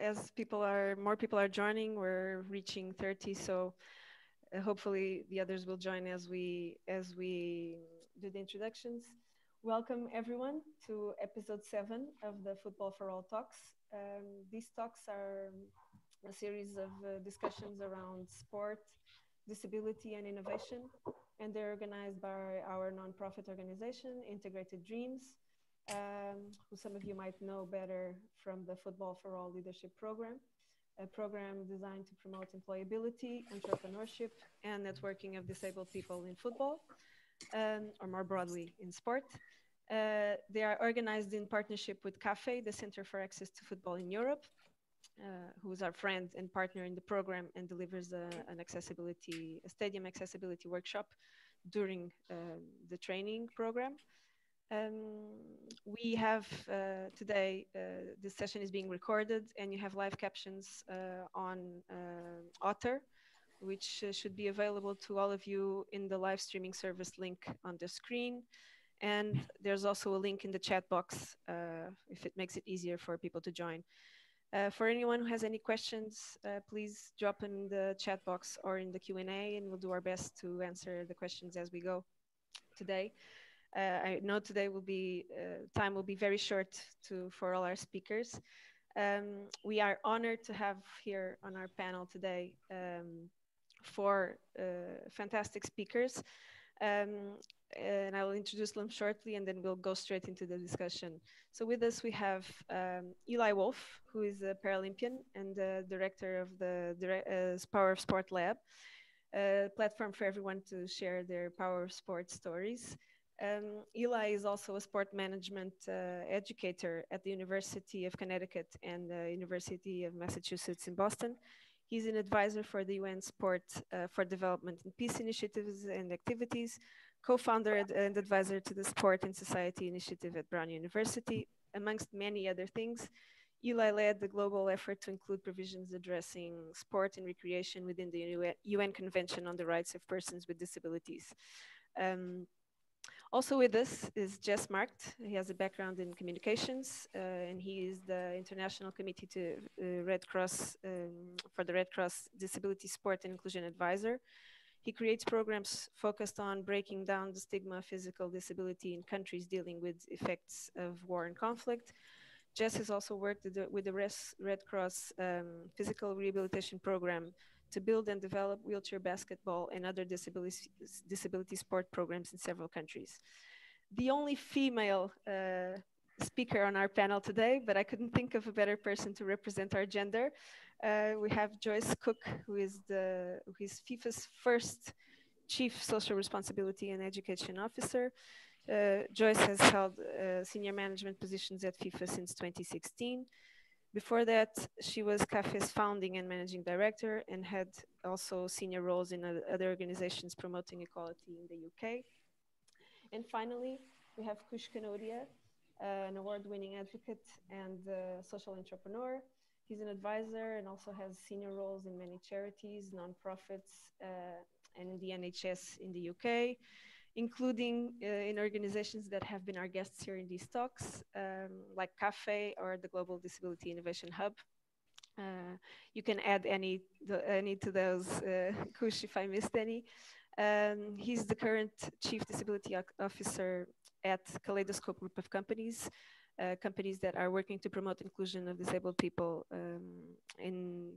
as people are more people are joining, we're reaching 30, so uh, hopefully the others will join as we as we do the introductions. Welcome everyone to episode seven of the Football for All talks. Um, these talks are a series of uh, discussions around sport, disability, and innovation, and they're organized by our nonprofit organization, Integrated Dreams um, who some of you might know better from the Football for All Leadership Program, a program designed to promote employability, entrepreneurship, and networking of disabled people in football, um, or more broadly in sport. Uh, they are organized in partnership with CAFE, the Center for Access to Football in Europe, uh, who is our friend and partner in the program and delivers a, an accessibility, a stadium accessibility workshop during uh, the training program. Um, we have uh, today, uh, this session is being recorded and you have live captions uh, on uh, Otter, which uh, should be available to all of you in the live streaming service link on the screen. And there's also a link in the chat box uh, if it makes it easier for people to join. for anyone who has any questions, please drop in the chat box or in the Q&A and we'll do our best to answer the questions as we go today. Uh, I know today will be uh, time will be very short to for all our speakers. Um, we are honored to have here on our panel today um, four uh, fantastic speakers. Um, and I will introduce them shortly and then we'll go straight into the discussion. So with us we have um, Eli Wolff, who is a Paralympian and the director of the uh, Power of Sport Lab, a platform for everyone to share their Power of Sport stories. Um, Eli is also a sport management uh, educator at the University of Connecticut and the University of Massachusetts in Boston. He's an advisor for the UN Sport uh, for Development and Peace initiatives and activities, co-founder and advisor to the Sport and Society Initiative at Brown University, amongst many other things. Eli led the global effort to include provisions addressing sport and recreation within the UN Convention on the Rights of Persons with Disabilities. Um, also with us is Jess Markt. He has a background in communications, uh, and he is the International Committee to uh, Red Cross um, for the Red Cross Disability Sport and Inclusion Advisor. He creates programs focused on breaking down the stigma of physical disability in countries dealing with effects of war and conflict. Jess has also worked with the, Red Cross um, physical rehabilitation program to build and develop wheelchair basketball and other disability, disability sport programs in several countries. The only female uh, speaker on our panel today, but I couldn't think of a better person to represent our gender. Uh, we have Joyce Cook, who is the who is FIFA's first Chief Social Responsibility and Education Officer. Uh, Joyce has held uh, senior management positions at FIFA since 2016. Before that, she was CAFE's founding and managing director and had also senior roles in other organizations promoting equality in the UK. And finally, we have Kush Kanodia, uh, an award-winning advocate and uh, social entrepreneur. He's an advisor and also has senior roles in many charities, nonprofits, uh, and in the NHS in the UK including uh, in organizations that have been our guests here in these talks, um, like CAFE or the Global Disability Innovation Hub. Uh, you can add any, the, any to those, uh, Kush, if I missed any. Um, he's the current Chief Disability Officer at Kaleidoscope Group of Companies, uh, companies that are working to promote inclusion of disabled people um, in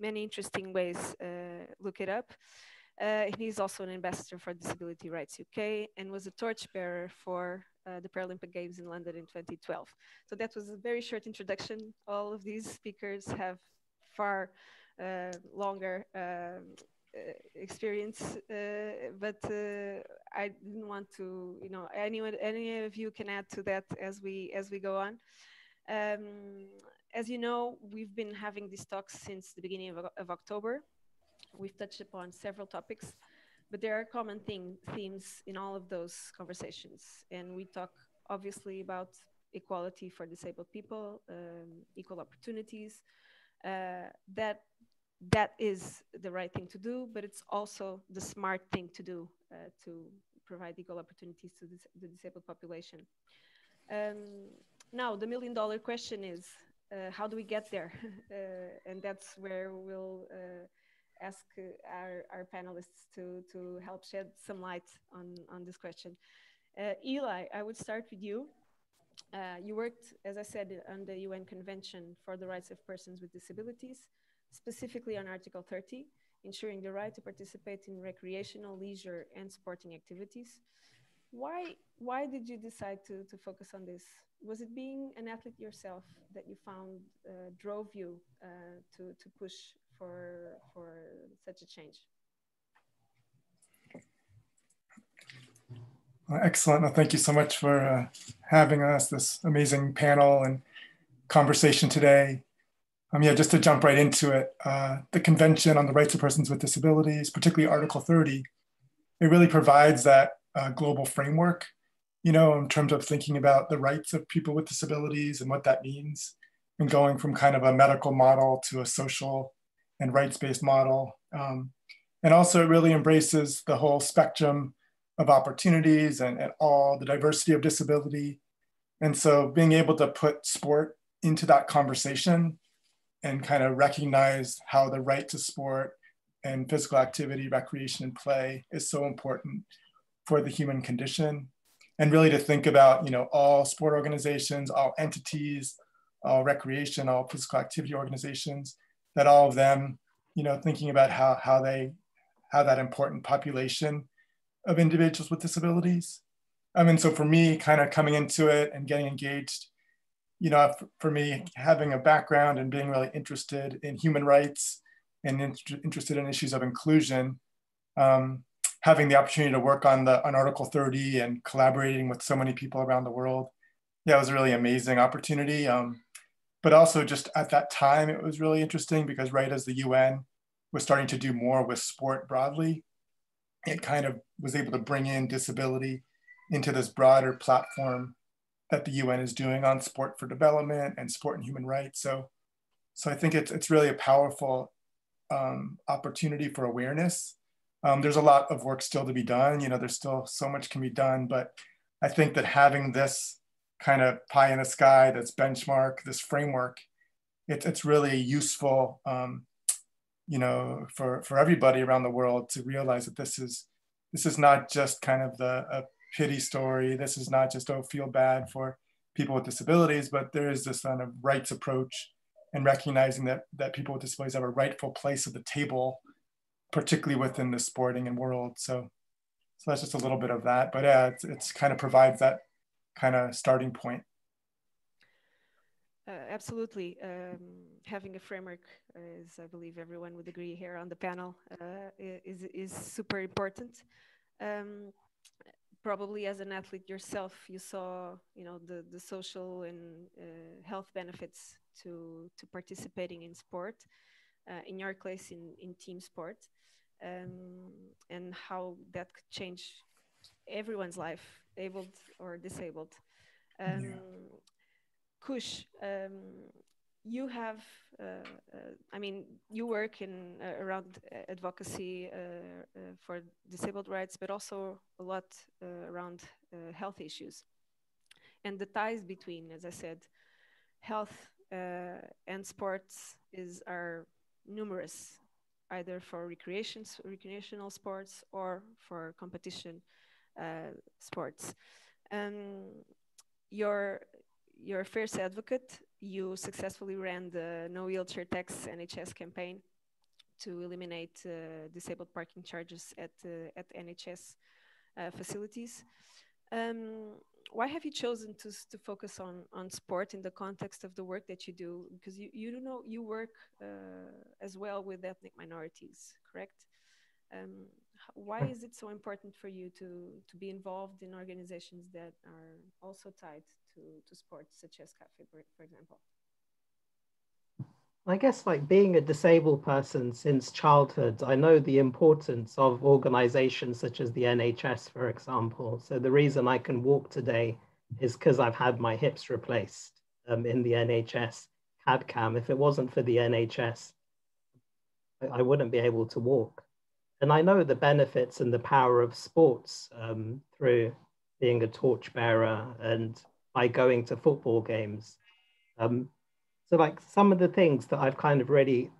many interesting ways. Uh, look it up. Uh, he's also an ambassador for Disability Rights UK and was a torchbearer for uh, the Paralympic Games in London in 2012. So that was a very short introduction. All of these speakers have far uh, longer um, uh, experience, uh, but uh, I didn't want to, you know, anyone, any of you can add to that as we as we go on. Um, as you know, we've been having these talks since the beginning of, of October. We've touched upon several topics, but there are common thing, themes in all of those conversations. And we talk obviously about equality for disabled people, um, equal opportunities. Uh, that that is the right thing to do, but it's also the smart thing to do uh, to provide equal opportunities to this, the disabled population. Um, now, the million dollar question is uh, how do we get there? Uh, and that's where we'll uh, ask our, our panelists to, to help shed some light on, on this question. Eli, I would start with you. Uh, you worked, as I said, on the UN Convention for the Rights of Persons with Disabilities, specifically on Article 30, ensuring the right to participate in recreational, leisure, and sporting activities. Why, why did you decide to, to focus on this? Was it being an athlete yourself that you found uh, drove you uh, to, to push for, for such a change? Excellent. Well, thank you so much for uh, having us, this amazing panel and conversation today. Um, yeah, just to jump right into it, uh, the Convention on the Rights of Persons with Disabilities, particularly Article 30, it really provides that uh, global framework, you know, in terms of thinking about the rights of people with disabilities and what that means, and going from kind of a medical model to a social and rights-based model. Um, and also it really embraces the whole spectrum of opportunities and, and all the diversity of disability. And so being able to put sport into that conversation and kind of recognize how the right to sport and physical activity, recreation, and play is so important for the human condition. And really to think about, you know, all sport organizations, all entities, all recreation, all physical activity organizations, that all of them, you know, thinking about how, how they, how that important population of individuals with disabilities. I mean, so for me, kind of coming into it and getting engaged, you know, for me, having a background and being really interested in human rights and in, interested in issues of inclusion, um, having the opportunity to work on the on Article 30 and collaborating with so many people around the world, yeah, it was a really amazing opportunity. Um, but also just at that time, it was really interesting because right as the UN was starting to do more with sport broadly, it kind of was able to bring in disability into this broader platform that the UN is doing on sport for development and sport and human rights. So, so I think it's, it's really a powerful um, opportunity for awareness. Um, there's a lot of work still to be done. You know, there's still so much can be done, but I think that having this kind of pie in the sky, this benchmark, this framework, it, it's really useful um, you know, for, for everybody around the world to realize that this is, this is not just kind of the a pity story. This is not just, oh, feel bad for people with disabilities, but there is this kind of rights approach and recognizing that, that people with disabilities have a rightful place at the table, particularly within the sporting and world. So, so that's just a little bit of that, but yeah, it's, it's kind of provides that kind of starting point. Uh, absolutely. Um, having a framework, as I believe everyone would agree here on the panel, uh, is, is super important. Um, probably as an athlete yourself, you saw, you know, the, the social and uh, health benefits to, to participating in sport, uh, in your case, in, in team sport, um, and how that could change everyone's life, abled or disabled. Um, yeah Kush, um, you have, uh, uh, I mean, you work in uh, around advocacy uh, uh, for disabled rights, but also a lot uh, around health issues. And the ties between, as I said, health and sports is are numerous, either for recreations, recreational sports or for competition sports. Um, your you're a fierce advocate. You successfully ran the No Wheelchair Tax NHS campaign to eliminate uh, disabled parking charges at, uh, at NHS uh, facilities. Um, why have you chosen to, to focus on, on sport in the context of the work that you do? Because you, you know you work uh, as well with ethnic minorities, correct? Um, why is it so important for you to, to be involved in organizations that are also tied to, to sports, such as CAFE, for example? I guess like being a disabled person since childhood, I know the importance of organizations such as the NHS, for example. So the reason I can walk today is because I've had my hips replaced um, in the NHS CAD CAM. If it wasn't for the NHS, I wouldn't be able to walk. And I know the benefits and the power of sports um, through being a torchbearer and by going to football games. Um, So like some of the things that I've kind of really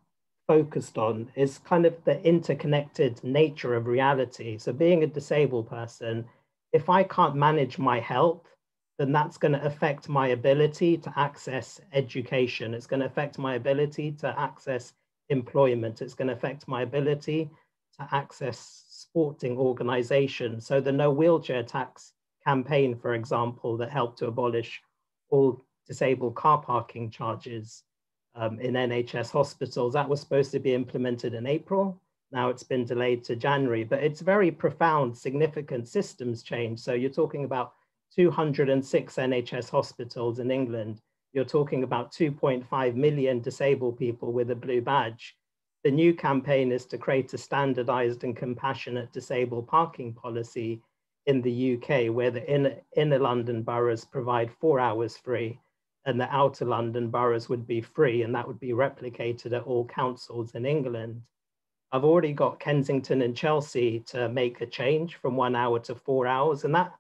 focused on is kind of the interconnected nature of reality. So being a disabled person, if I can't manage my health, then that's going to affect my ability to access education. It's going to affect my ability to access employment. It's going to affect my ability to access sporting organizations. So the no wheelchair tax campaign, for example, that helped to abolish all disabled car parking charges um, in NHS hospitals, that was supposed to be implemented in April. Now it's been delayed to January, but it's very profound, significant systems change. So you're talking about 206 NHS hospitals in England. You're talking about 2.5 million disabled people with a blue badge. The new campaign is to create a standardized and compassionate disabled parking policy in the UK, where the inner, inner London boroughs provide four hours free and the outer London boroughs would be free, and that would be replicated at all councils in England. I've already got Kensington and Chelsea to make a change from one hour to four hours, and that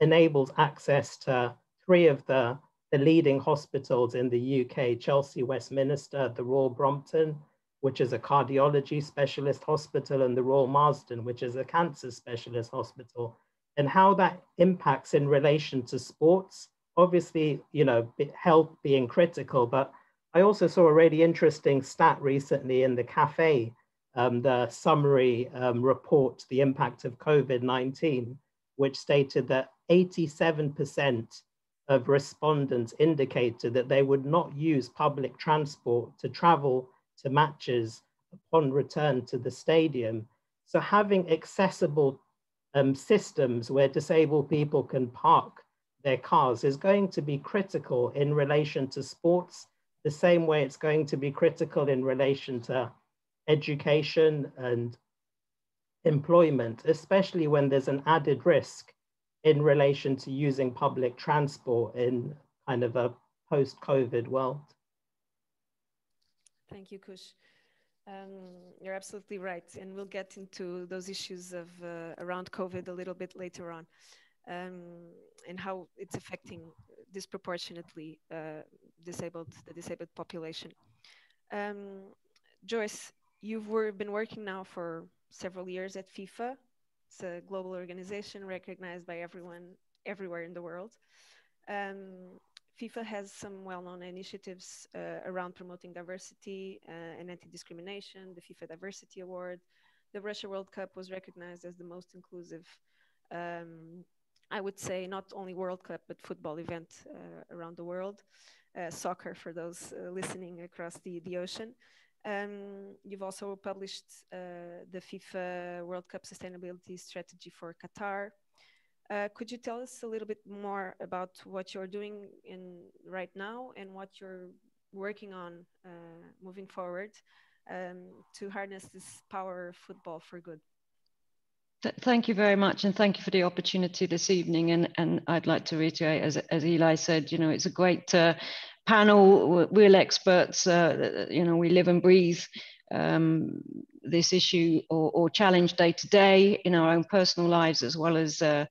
enables access to three of the, the leading hospitals in the UK, Chelsea Westminster, the Royal Brompton, which is a cardiology specialist hospital, and the Royal Marsden, which is a cancer specialist hospital, and how that impacts in relation to sports. Obviously, you know, health being critical, but I also saw a really interesting stat recently in the CAFE, um, the summary um, report, the impact of COVID-19, which stated that 87% of respondents indicated that they would not use public transport to travel to matches upon return to the stadium. So having accessible um, systems where disabled people can park their cars is going to be critical in relation to sports, the same way it's going to be critical in relation to education and employment, especially when there's an added risk in relation to using public transport in kind of a post-COVID world. Thank you, Kush. Um, you're absolutely right, and we'll get into those issues of uh, around COVID a little bit later on um, and how it's affecting disproportionately uh, disabled the disabled population. Um, Joyce, you've been working now for several years at FIFA. It's a global organization recognized by everyone everywhere in the world. Um, FIFA has some well-known initiatives uh, around promoting diversity uh, and anti-discrimination. The FIFA Diversity Award. The Russia World Cup was recognized as the most inclusive um, I would say not only World Cup, but football event uh, around the world, uh, soccer for those uh, listening across the, the ocean. Um, you've also published uh, the FIFA World Cup Sustainability Strategy for Qatar. Uh, could you tell us a little bit more about what you're doing in right now and what you're working on uh, moving forward um, to harness this power of football for good? Th thank you very much, and thank you for the opportunity this evening. And, and I'd like to reiterate, as, as Eli said, you know, it's a great uh, panel. We're experts. Uh, you know, we live and breathe um, this issue or, or, challenge day to day in our own personal lives, as well as uh,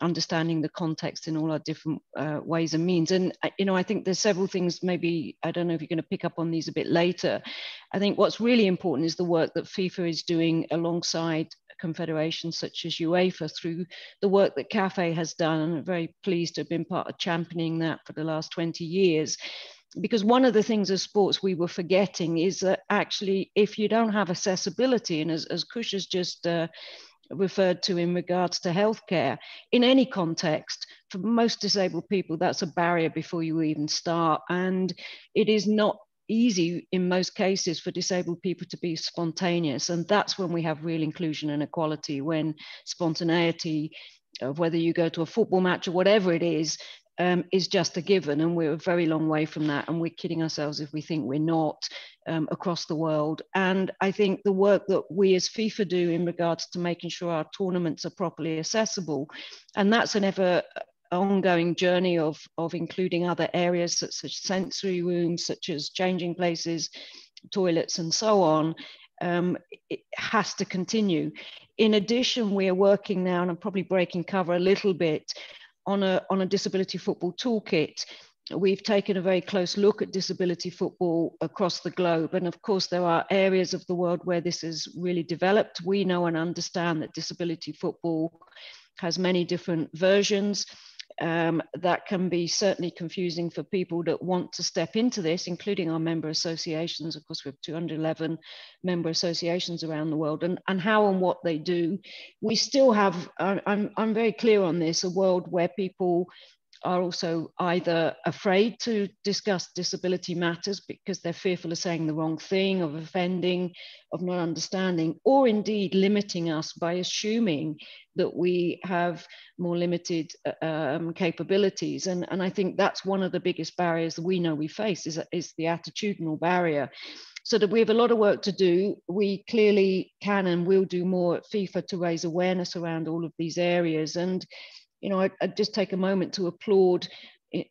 understanding the context in all our different uh, ways and means. And, uh, you know, I think there's several things, maybe, I don't know if you're going to pick up on these a bit later. I think what's really important is the work that FIFA is doing alongside confederations such as UEFA through the work that CAFE has done. And I'm very pleased to have been part of championing that for the last 20 years. Because one of the things as sports we were forgetting is that actually, if you don't have accessibility, and as, as Kush has just uh, referred to in regards to healthcare, in any context, for most disabled people, that's a barrier before you even start. And it is not easy in most cases for disabled people to be spontaneous. And that's when we have real inclusion and equality, when spontaneity of whether you go to a football match or whatever it is, um, is just a given. And we're a very long way from that. And we're kidding ourselves if we think we're not um, across the world. And I think the work that we as FIFA do in regards to making sure our tournaments are properly accessible, and that's an ever ongoing journey of, of including other areas such as sensory rooms, such as changing places, toilets, and so on, um, it has to continue. In addition, we are working now, and I'm probably breaking cover a little bit, on a, on a disability football toolkit. we've taken a very close look at disability football across the globe. And of course, there are areas of the world where this is really developed. We know and understand that disability football has many different versions. Um, that can be certainly confusing for people that want to step into this, including our member associations. Of course, we have 211 member associations around the world, and, and how and what they do. We still have, I'm, I'm very clear on this, a world where people are also either afraid to discuss disability matters because they're fearful of saying the wrong thing, of offending, of not understanding, or indeed limiting us by assuming that we have more limited uh, um, capabilities. And, and I think that's one of the biggest barriers that we know we face is, is the attitudinal barrier. So that we have a lot of work to do. We clearly can and will do more at FIFA to raise awareness around all of these areas. And you know, I, would just take a moment to applaud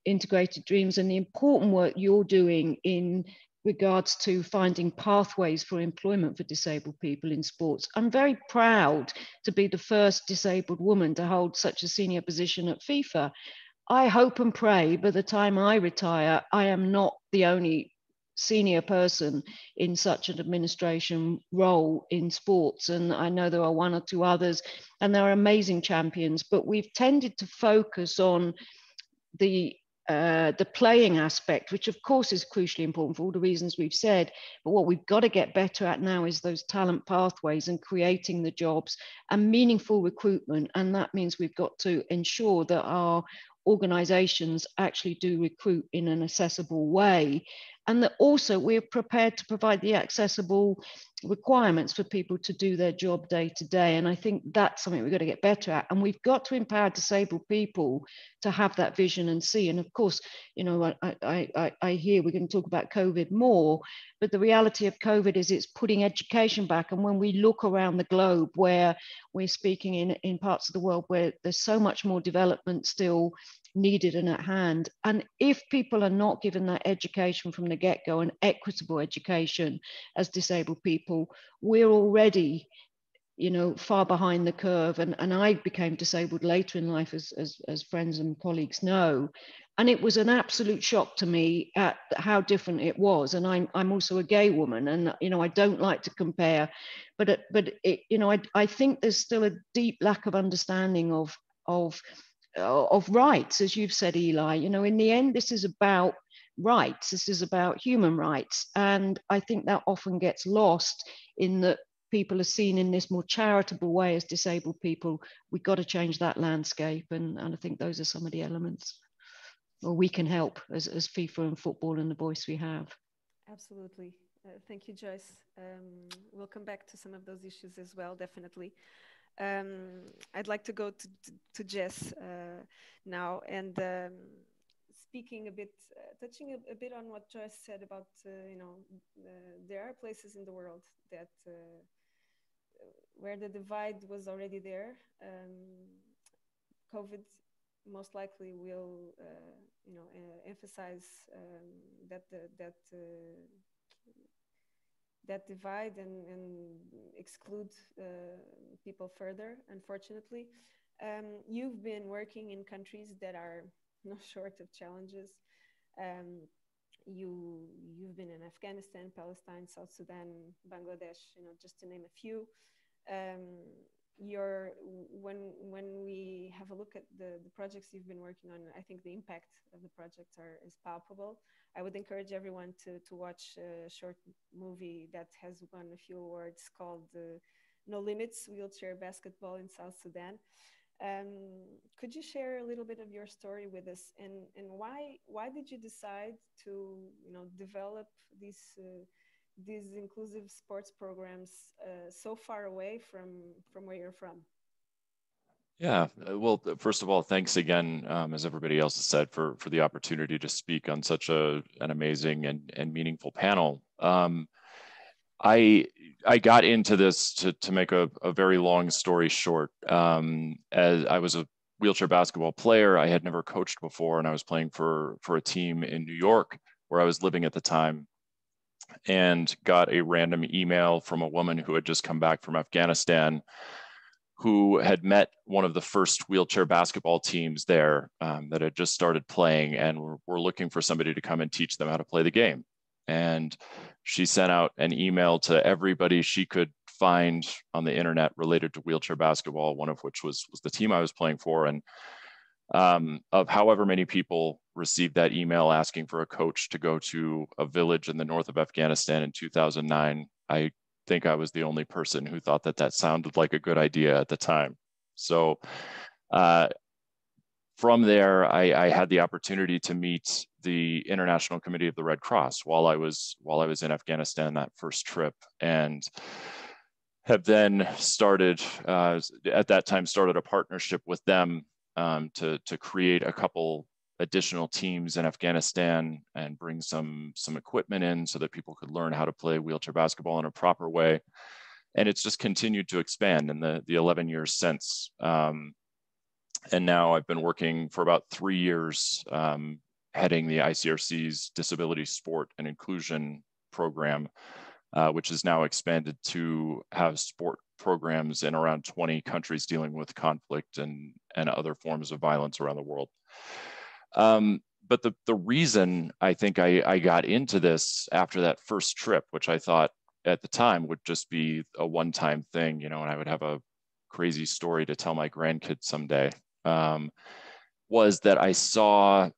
Integrated Dreams and the important work you're doing in regards to finding pathways for employment for disabled people in sports. I'm very proud to be the first disabled woman to hold such a senior position at FIFA. I hope and pray by the time I retire, I am not the only senior person in such an administration role in sports. And I know there are one or two others, and there are amazing champions, but we've tended to focus on the uh, the playing aspect, which of course is crucially important for all the reasons we've said. But what we've got to get better at now is those talent pathways and creating the jobs and meaningful recruitment. And that means we've got to ensure that our organizations actually do recruit in an accessible way and that also we're prepared to provide the accessible requirements for people to do their job day to day. And I think that's something we've got to get better at. And we've got to empower disabled people to have that vision and see. And of course, you know, I, I, I, hear we're going to talk about COVID more, but the reality of COVID is it's putting education back. And when we look around the globe where we're speaking in, in parts of the world where there's so much more development still needed and at hand. And if people are not given that education from the get go an equitable education as disabled people, we're already you know far behind the curve. And, and i became disabled later in life as, as, as friends and colleagues know. And it was an absolute shock to me at how different it was. And i'm, I'm also a gay woman and you know i don't like to compare. But but it, you know I, I think there's still a deep lack of understanding of of uh, of rights, as you've said, Eli. You know, in the end, this is about rights. This is about human rights, and I think that often gets lost in that people are seen in this more charitable way as disabled people. We've got to change that landscape, and, and I think those are some of the elements where we can help as, as FIFA and football and the voice we have. Absolutely. Uh, thank you, Joyce. Um, we'll come back to some of those issues as well, definitely. Um, I'd like to go to, to, to Jess uh, now and um, speaking a bit, uh, touching a, a, bit on what Joyce said about, uh, you know, there are places in the world that uh, where the divide was already there. Um, COVID most likely will, uh, you know, uh, emphasize um, that the, that that divide and, and exclude uh, people further, unfortunately. Um, you've been working in countries that are no short of challenges. Um, you you've been in Afghanistan, Palestine, South Sudan, Bangladesh, you know, just to name a few. Um, your when when we have a look at the the projects you've been working on, I think the impact of the projects are is palpable. I would encourage everyone to, to watch a short movie that has won a few awards called uh, No Limits Wheelchair Basketball in South Sudan. Um, could you share a little bit of your story with us and, and why, why did you decide to you know, develop these, uh, these inclusive sports programs uh, so far away from, from where you're from? Yeah, uh, well, first of all, thanks again, um, as everybody else has said, for for the opportunity to speak on such a an amazing and and meaningful panel. Um, I I got into this to to make a, a very long story short. Um, as I was a wheelchair basketball player, I had never coached before, and I was playing for for a team in New York where I was living at the time, and got a random email from a woman who had just come back from Afghanistan who had met one of the first wheelchair basketball teams there um, that had just started playing and were, were looking for somebody to come and teach them how to play the game. And she sent out an email to everybody she could find on the internet related to wheelchair basketball, one of which was, was the team I was playing for. And um, of however many people received that email asking for a coach to go to a village in the north of Afghanistan in 2009, I think I was the only person who thought that that sounded like a good idea at the time. So uh, from there, I, I, had the opportunity to meet the International Committee of the Red Cross while I was while I was in Afghanistan that first trip, and have then started uh, at that time started a partnership with them um, to to create a couple additional teams in Afghanistan and bring some some equipment in so that people could learn how to play wheelchair basketball in a proper way. And it's just continued to expand in the the 11 years since. Um, and now I've been working for about three years, um, heading the ICRC's Disability Sport and Inclusion Program, uh, which is now expanded to have sport programs in around 20 countries dealing with conflict and, and other forms of violence around the world. Um, but the, the reason I think I, I got into this after that first trip, which I thought at the time would just be a one time thing, you know, and I would have a crazy story to tell my grandkids someday, um, was that I saw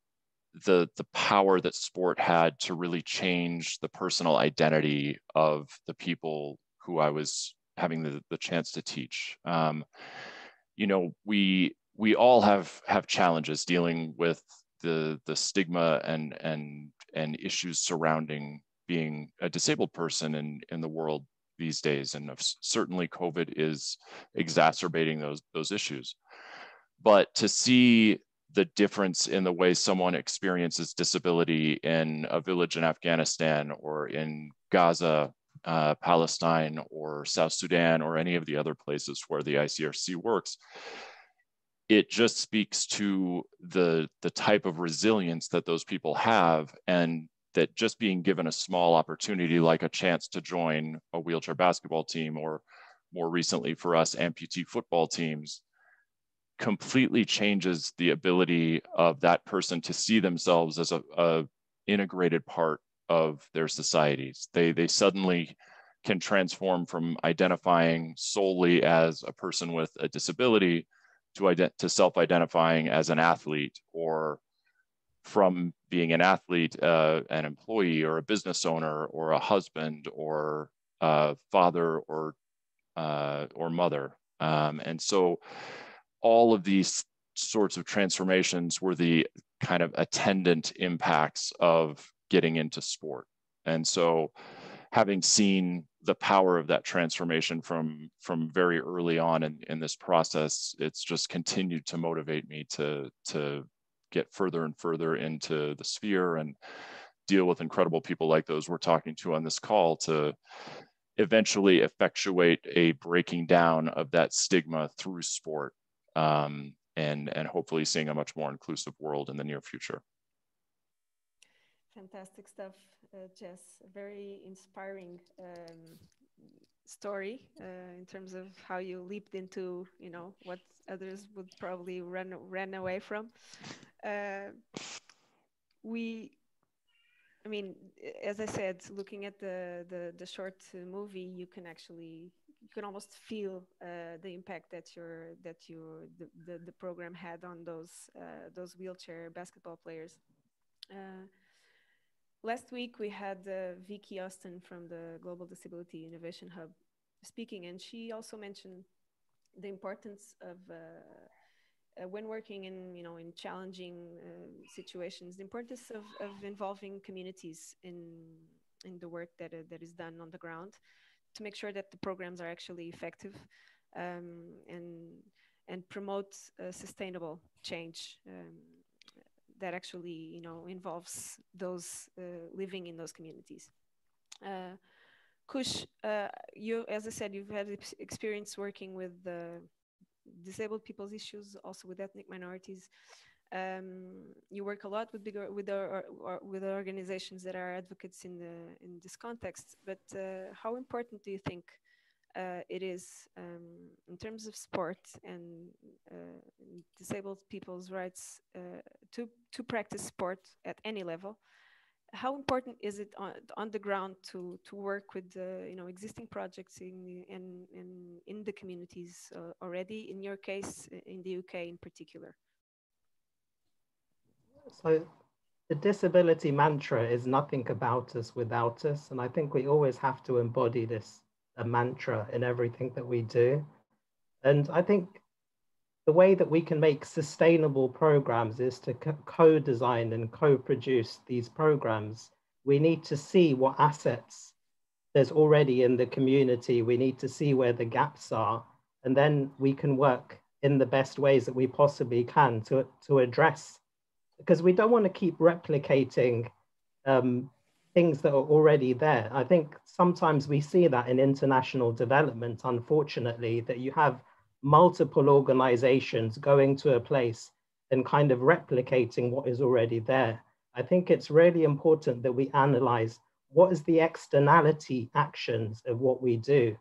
the the power that sport had to really change the personal identity of the people who I was having the, the chance to teach. Um, you know, we we all have have challenges dealing with the the stigma and and and issues surrounding being a disabled person in in the world these days and of certainly covid is exacerbating those those issues but to see the difference in the way someone experiences disability in a village in afghanistan or in gaza uh, palestine or south sudan or any of the other places where the icrc works it just speaks to the the type of resilience that those people have and that just being given a small opportunity like a chance to join a wheelchair basketball team or more recently for us amputee football teams completely changes the ability of that person to see themselves as a, a integrated part of their societies they they suddenly can transform from identifying solely as a person with a disability to, ident- to self-identifying as an athlete or from being an athlete, uh, an employee or a business owner or a husband or a father or uh, or mother. Um, and so all of these sorts of transformations were the kind of attendant impacts of getting into sport. And so having seen the power of that transformation from from very early on in, in this process it's just continued to motivate me to to get further and further into the sphere and deal with incredible people like those we're talking to on this call to eventually effectuate a breaking down of that stigma through sport um, and and hopefully seeing a much more inclusive world in the near future fantastic stuff uh, Jess. Very inspiring um, story uh, in terms of how you leaped into, you know, what others would probably run ran away from. Uh, we, I mean, as I said, looking at the the, the short movie, you can actually can almost feel uh, the impact that your that your the, the, the program had on those uh, those wheelchair basketball players. Uh, last week we had uh, Vicki Austin from the Global Disability Innovation Hub speaking, and she also mentioned the importance of uh, uh, when working in you know in challenging situations, the importance of, of involving communities in in the work that that is done on the ground to make sure that the programs are actually effective um, and and promote sustainable change. Um, that actually you know involves those uh, living in those communities. Uh, Kush, uh, you as I said, you've had experience working with disabled people's issues, also with ethnic minorities. Um, you work a lot with bigger with our, or, with organizations that are advocates in the in this context. But uh, how important do you think uh, it is um, in terms of sport and uh, disabled people's rights uh, to to practice sport at any level. How important is it on, on the ground to to work with you know existing projects in in in, in the communities uh, already? In your case, in the UK in particular. So the disability mantra is nothing about us without us. And I think we always have to embody this a mantra in everything that we do. And I think the way that we can make sustainable programs is to co-design and co-produce these programs. We need to see what assets there's already in the community. We need to see where the gaps are, and then we can work in the best ways that we possibly can to, to address, because we don't want to keep replicating um, things that are already there. I think sometimes we see that in international development, unfortunately, that you have multiple organizations going to a place and kind of replicating what is already there. I think it's really important that we analyze what is the externality actions of what we do.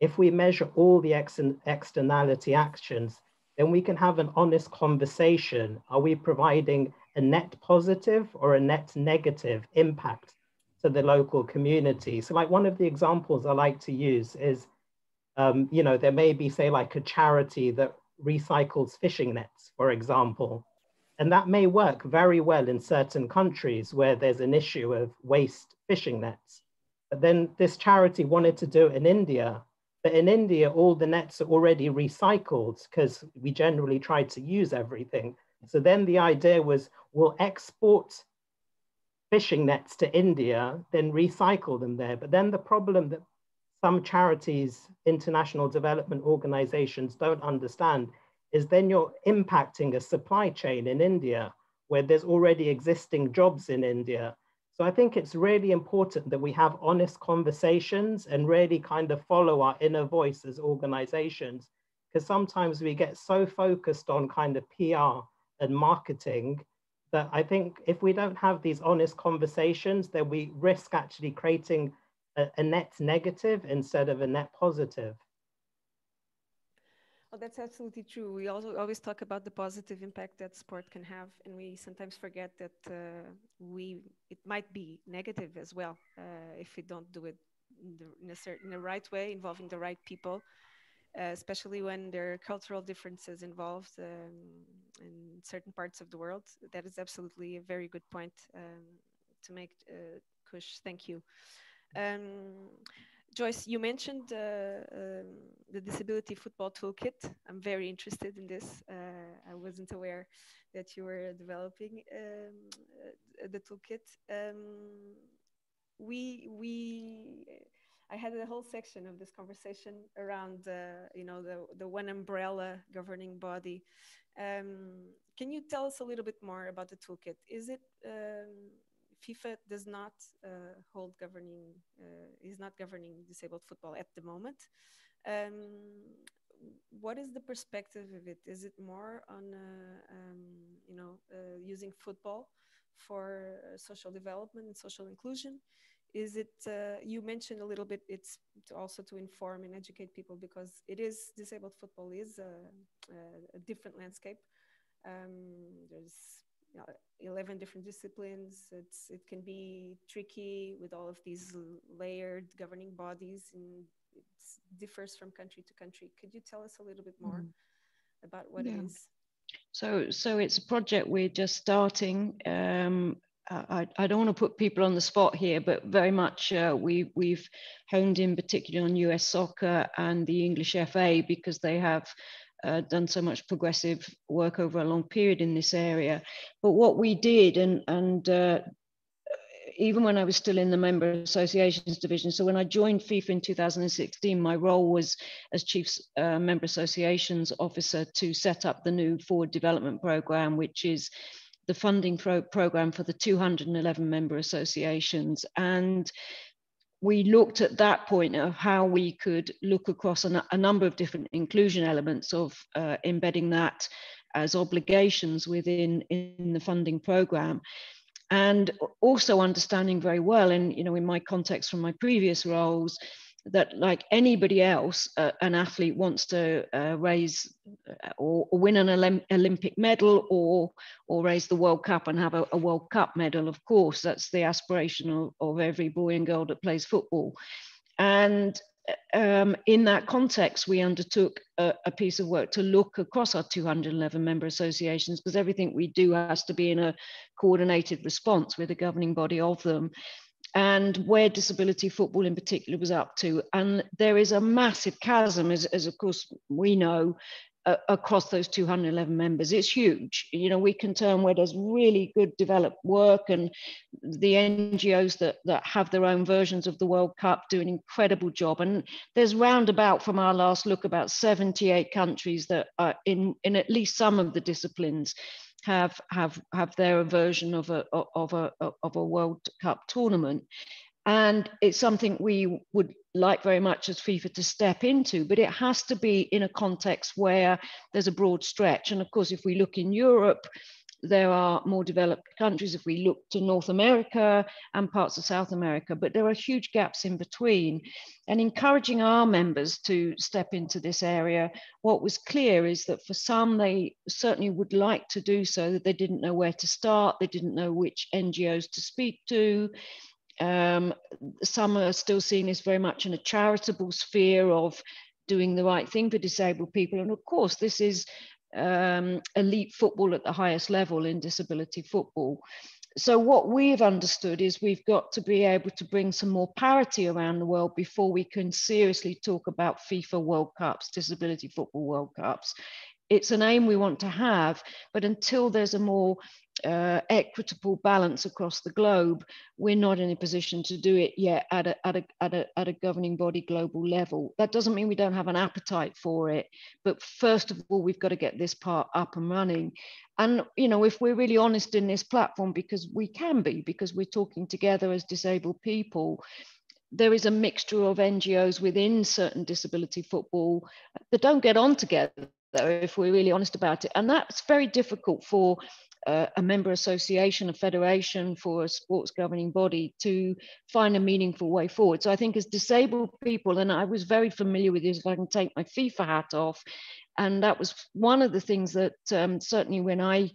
If we measure all the ex externality actions, then we can have an honest conversation. Are we providing a net positive or a net negative impact to the local community. So like one of the examples I like to use is, um, you know, there may be say like a charity that recycles fishing nets, for example. And that may work very well in certain countries where there's an issue of waste fishing nets. But then this charity wanted to do it in India. But in India, all the nets are already recycled because we generally try to use everything. So then the idea was we'll export fishing nets to India, then recycle them there. But then the problem that some charities, international development organizations don't understand is then you're impacting a supply chain in India where there's already existing jobs in India. So I think it's really important that we have honest conversations and really kind of follow our inner voice as organizations, because sometimes we get so focused on kind of PR and marketing that I think if we don't have these honest conversations, then we risk actually creating a, a net negative instead of a net positive. Well, that's absolutely true. We also always talk about the positive impact that sport can have, and we sometimes forget that uh, we it might be negative as well uh, if we don't do it in, the, in a certain in the right way, involving the right people uh, especially when there are cultural differences involved um, in certain parts of the world. That is absolutely a very good point um, to make, uh, Kush. Thank you. Um, Joyce, you mentioned um, the Disability Football Toolkit. I'm very interested in this. Uh, I wasn't aware that you were developing um, uh, the toolkit. Um, we we I had a whole section of this conversation around, uh, you know, the, the one umbrella governing body. Um, can you tell us a little bit more about the toolkit? Is it um, FIFA does not uh, hold governing, uh, is not governing disabled football at the moment. Um, what is the perspective of it? Is it more on, uh, um, you know, using football for social development and social inclusion? is it uh, you mentioned a little bit it's to also to inform and educate people because it is disabled football is a, a different landscape um, there's you know, 11 different disciplines it's it can be tricky with all of these layered governing bodies and it differs from country to country could you tell us a little bit more mm. about what yeah. it is so, so it's a project we're just starting. Um, I, I, don't want to put people on the spot here, but very much uh, we, we've honed in particularly on US soccer and the English FA because they have uh, done so much progressive work over a long period in this area. But what we did, and, and uh, even when I was still in the member associations division, so when I joined FIFA in 2016, my role was as chief uh, member associations officer to set up the new forward development program, which is the funding pro program for the 211 member associations. And we looked at that point of how we could look across a, a number of different inclusion elements of uh, embedding that as obligations within in the funding program. And also understanding very well and you know in my context from my previous roles that like anybody else, uh, an athlete wants to uh, raise uh, or, or, win an Olympic medal or or raise the World Cup and have a, a World Cup medal. Of course, that's the aspiration of, of every boy and girl that plays football. And um, in that context, we undertook a, a, piece of work to look across our 211 member associations because everything we do has to be in a coordinated response with the governing body of them and where disability football in particular was up to. And there is a massive chasm, as, as of course we know, uh, across those 211 members. It's huge. You know, we can turn where there's really good developed work and the NGOs that, that have their own versions of the World Cup do an incredible job. And there's roundabout from our last look about 78 countries that are in, in at least some of the disciplines have have have their version of a of a of a World Cup tournament, and it's something we would like very much as FIFA to step into, but it has to be in a context where there's a broad stretch. And of course, if we look in Europe, there are more developed countries if we look to North America and parts of South America, but there are huge gaps in between. And encouraging our members to step into this area, what was clear is that for some, they certainly would like to do so, that they didn't know where to start, they didn't know which NGOs to speak to. Um, some are still seen this very much in a charitable sphere of doing the right thing for disabled people. And of course, this is um, elite football at the highest level in disability football. So what we've understood is we've got to be able to bring some more parity around the world before we can seriously talk about FIFA World Cups, disability football World Cups. It's an aim we want to have, but until there's a more uh, equitable balance across the globe, we're not in a position to do it yet at a, at, a, at, a, at a governing body global level. That doesn't mean we don't have an appetite for it, but first of all, we've got to get this part up and running. And, you know, if we're really honest in this platform, because we can be, because we're talking together as disabled people, there is a mixture of NGOs within certain disability football that don't get on together if we're really honest about it. And that's very difficult for a member association, a federation, for a sports governing body to find a meaningful way forward. So I think as disabled people, and I was very familiar with this, if I can take my FIFA hat off, and that was one of the things that um, certainly when I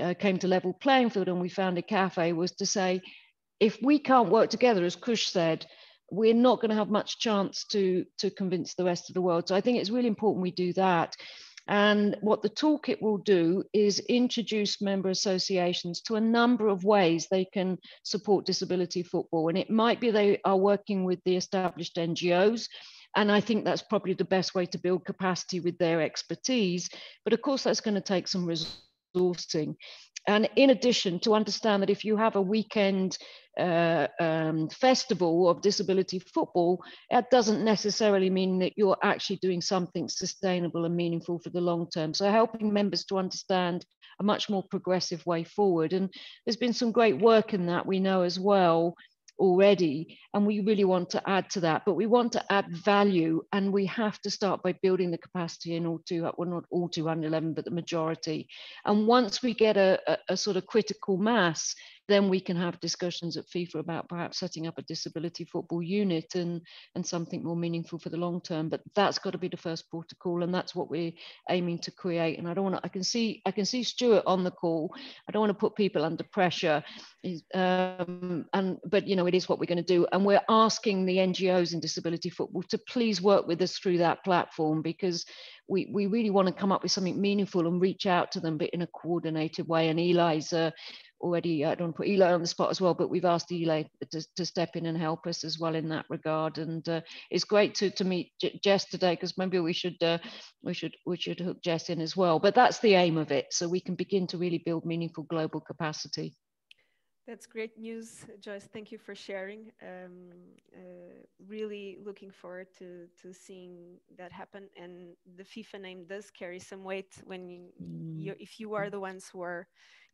uh, came to level playing field and we founded CAFE was to say, if we can't work together, as Kush said, we're not going to have much chance to to convince the rest of the world. So I think it's really important we do that. And what the toolkit will do is introduce member associations to a number of ways they can support disability football. And it might be they are working with the established NGOs. And I think that's probably the best way to build capacity with their expertise. But of course, that's going to take some resourcing. And in addition, to understand that if you have a weekend uh, um, festival of disability football, that doesn't necessarily mean that you're actually doing something sustainable and meaningful for the long term. So helping members to understand a much more progressive way forward. And there's been some great work in that we know as well already and we really want to add to that. But we want to add value and we have to start by building the capacity in all two well not all 211 but the majority. And once we get a, a, a sort of critical mass then we can have discussions at FIFA about perhaps setting up a disability football unit and, and something more meaningful for the long term. But that's got to be the first protocol, and that's what we're aiming to create. And I don't want to. I can see I can see Stuart on the call. I don't want to put people under pressure. Um, and but you know it is what we're going to do, and we're asking the NGOs in disability football to please work with us through that platform because we, we really want to come up with something meaningful and reach out to them, but in a coordinated way. And Eli's uh, already, I don't put Eli on the spot as well, but we've asked Eli to, to step in and help us as well in that regard. And uh, it's great to, to meet J Jess today because maybe we should uh, we should we should hook Jess in as well. But that's the aim of it, so we can begin to really build meaningful global capacity. That's great news, Joyce. Thank you for sharing. Um, uh, really looking forward to, to seeing that happen. And the FIFA name does carry some weight when you, mm. you if you are the ones who are,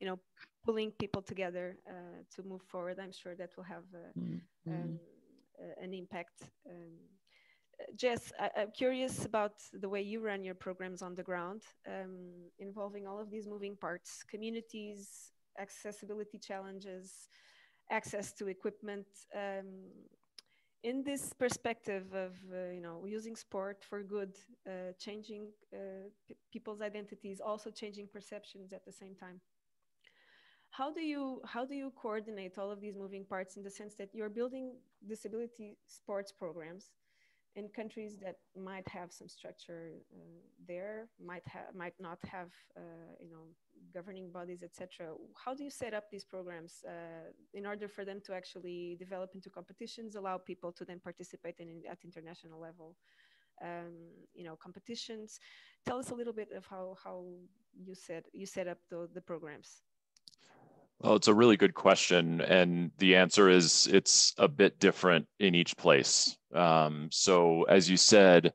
you know, pulling people together uh, to move forward. I'm sure that will have uh, mm. um, uh, an impact. Um, Jess, I, am curious about the way you run your programs on the ground, um, involving all of these moving parts, communities, accessibility challenges, access to equipment. Um, in this perspective of uh, you know using sport for good, uh, changing uh, people's identities, also changing perceptions at the same time. How do you how do you coordinate all of these moving parts in the sense that you're building disability sports programs in countries that might have some structure uh, there, might have might not have uh, you know governing bodies, etc. How do you set up these programs uh, in order for them to actually develop into competitions, allow people to then participate in at international level? Um, you know, competitions. Tell us a little bit of how how you set you set up the, the programs. Well, it's a really good question. And the answer is it's a bit different in each place. Um, so, as you said,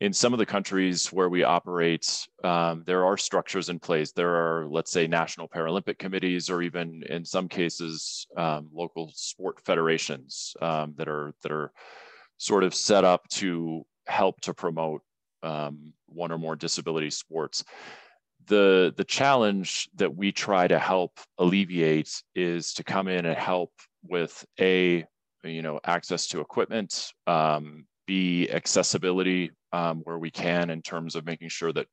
in some of the countries where we operate, um, there are structures in place. There are, let's say, national Paralympic committees, or even in some cases, um, local sport federations um, that are that are sort of set up to help to promote um, one or more disability sports the the challenge that we try to help alleviate is to come in and help with a you know access to equipment um, b accessibility um, where we can in terms of making sure that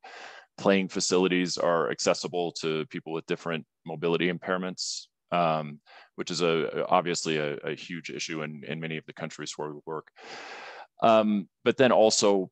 playing facilities are accessible to people with different mobility impairments um, which is a obviously a, a, huge issue in, in many of the countries where we work. Um, but then also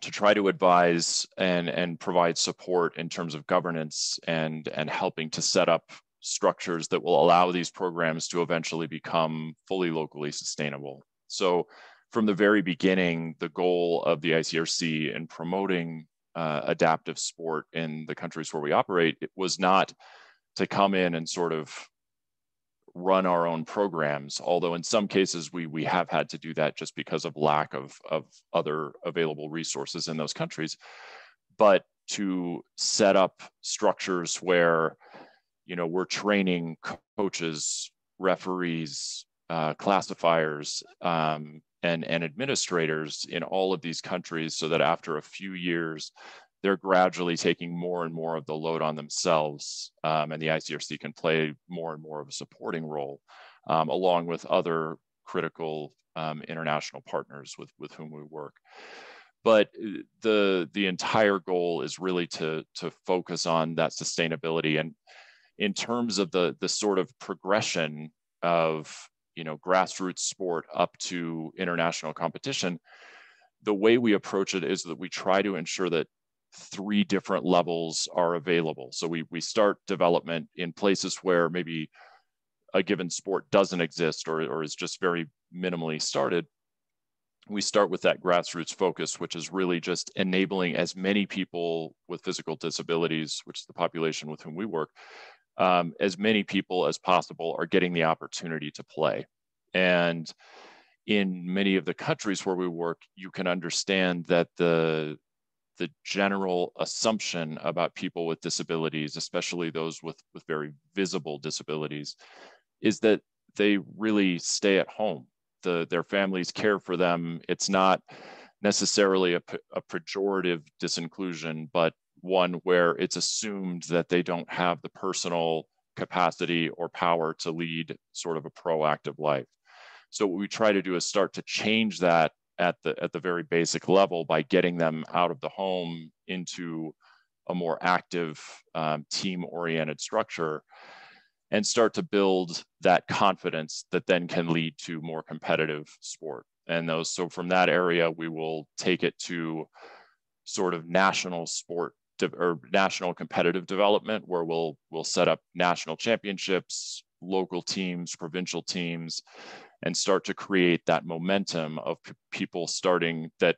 to try to advise and and provide support in terms of governance and and helping to set up structures that will allow these programs to eventually become fully locally sustainable. So from the very beginning, the goal of the ICRC in promoting uh, adaptive sport in the countries where we operate, it was not to come in and sort of run our own programs, although in some cases we, we have had to do that just because of lack of, of other available resources in those countries. But to set up structures where, you know, we're training coaches, referees, uh, classifiers, um, and, and administrators in all of these countries so that after a few years, they're gradually taking more and more of the load on themselves, um, and the ICRC can play more and more of a supporting role, um, along with other critical um, international partners with, with whom we work. But uh, the the entire goal is really to to focus on that sustainability, and in terms of the the sort of progression of you know grassroots sport up to international competition the way we approach it is that we try to ensure that three different levels are available. So we, we start development in places where maybe a given sport doesn't exist or, or is just very minimally started. We start with that grassroots focus, which is really just enabling as many people with physical disabilities, which is the population with whom we work, um, as many people as possible are getting the opportunity to play. And in many of the countries where we work, you can understand that the the general assumption about people with disabilities, especially those with, with very visible disabilities, is that they really stay at home. The, their families care for them. It's not necessarily a, a pejorative disinclusion, but one where it's assumed that they don't have the personal capacity or power to lead sort of a proactive life. So what we try to do is start to change that at the at the very basic level by getting them out of the home into a more active um, team oriented structure and start to build that confidence that then can lead to more competitive sport. And those so from that area we will take it to sort of national sport or national competitive development where we'll we'll set up national championships local teams provincial teams and start to create that momentum of people starting that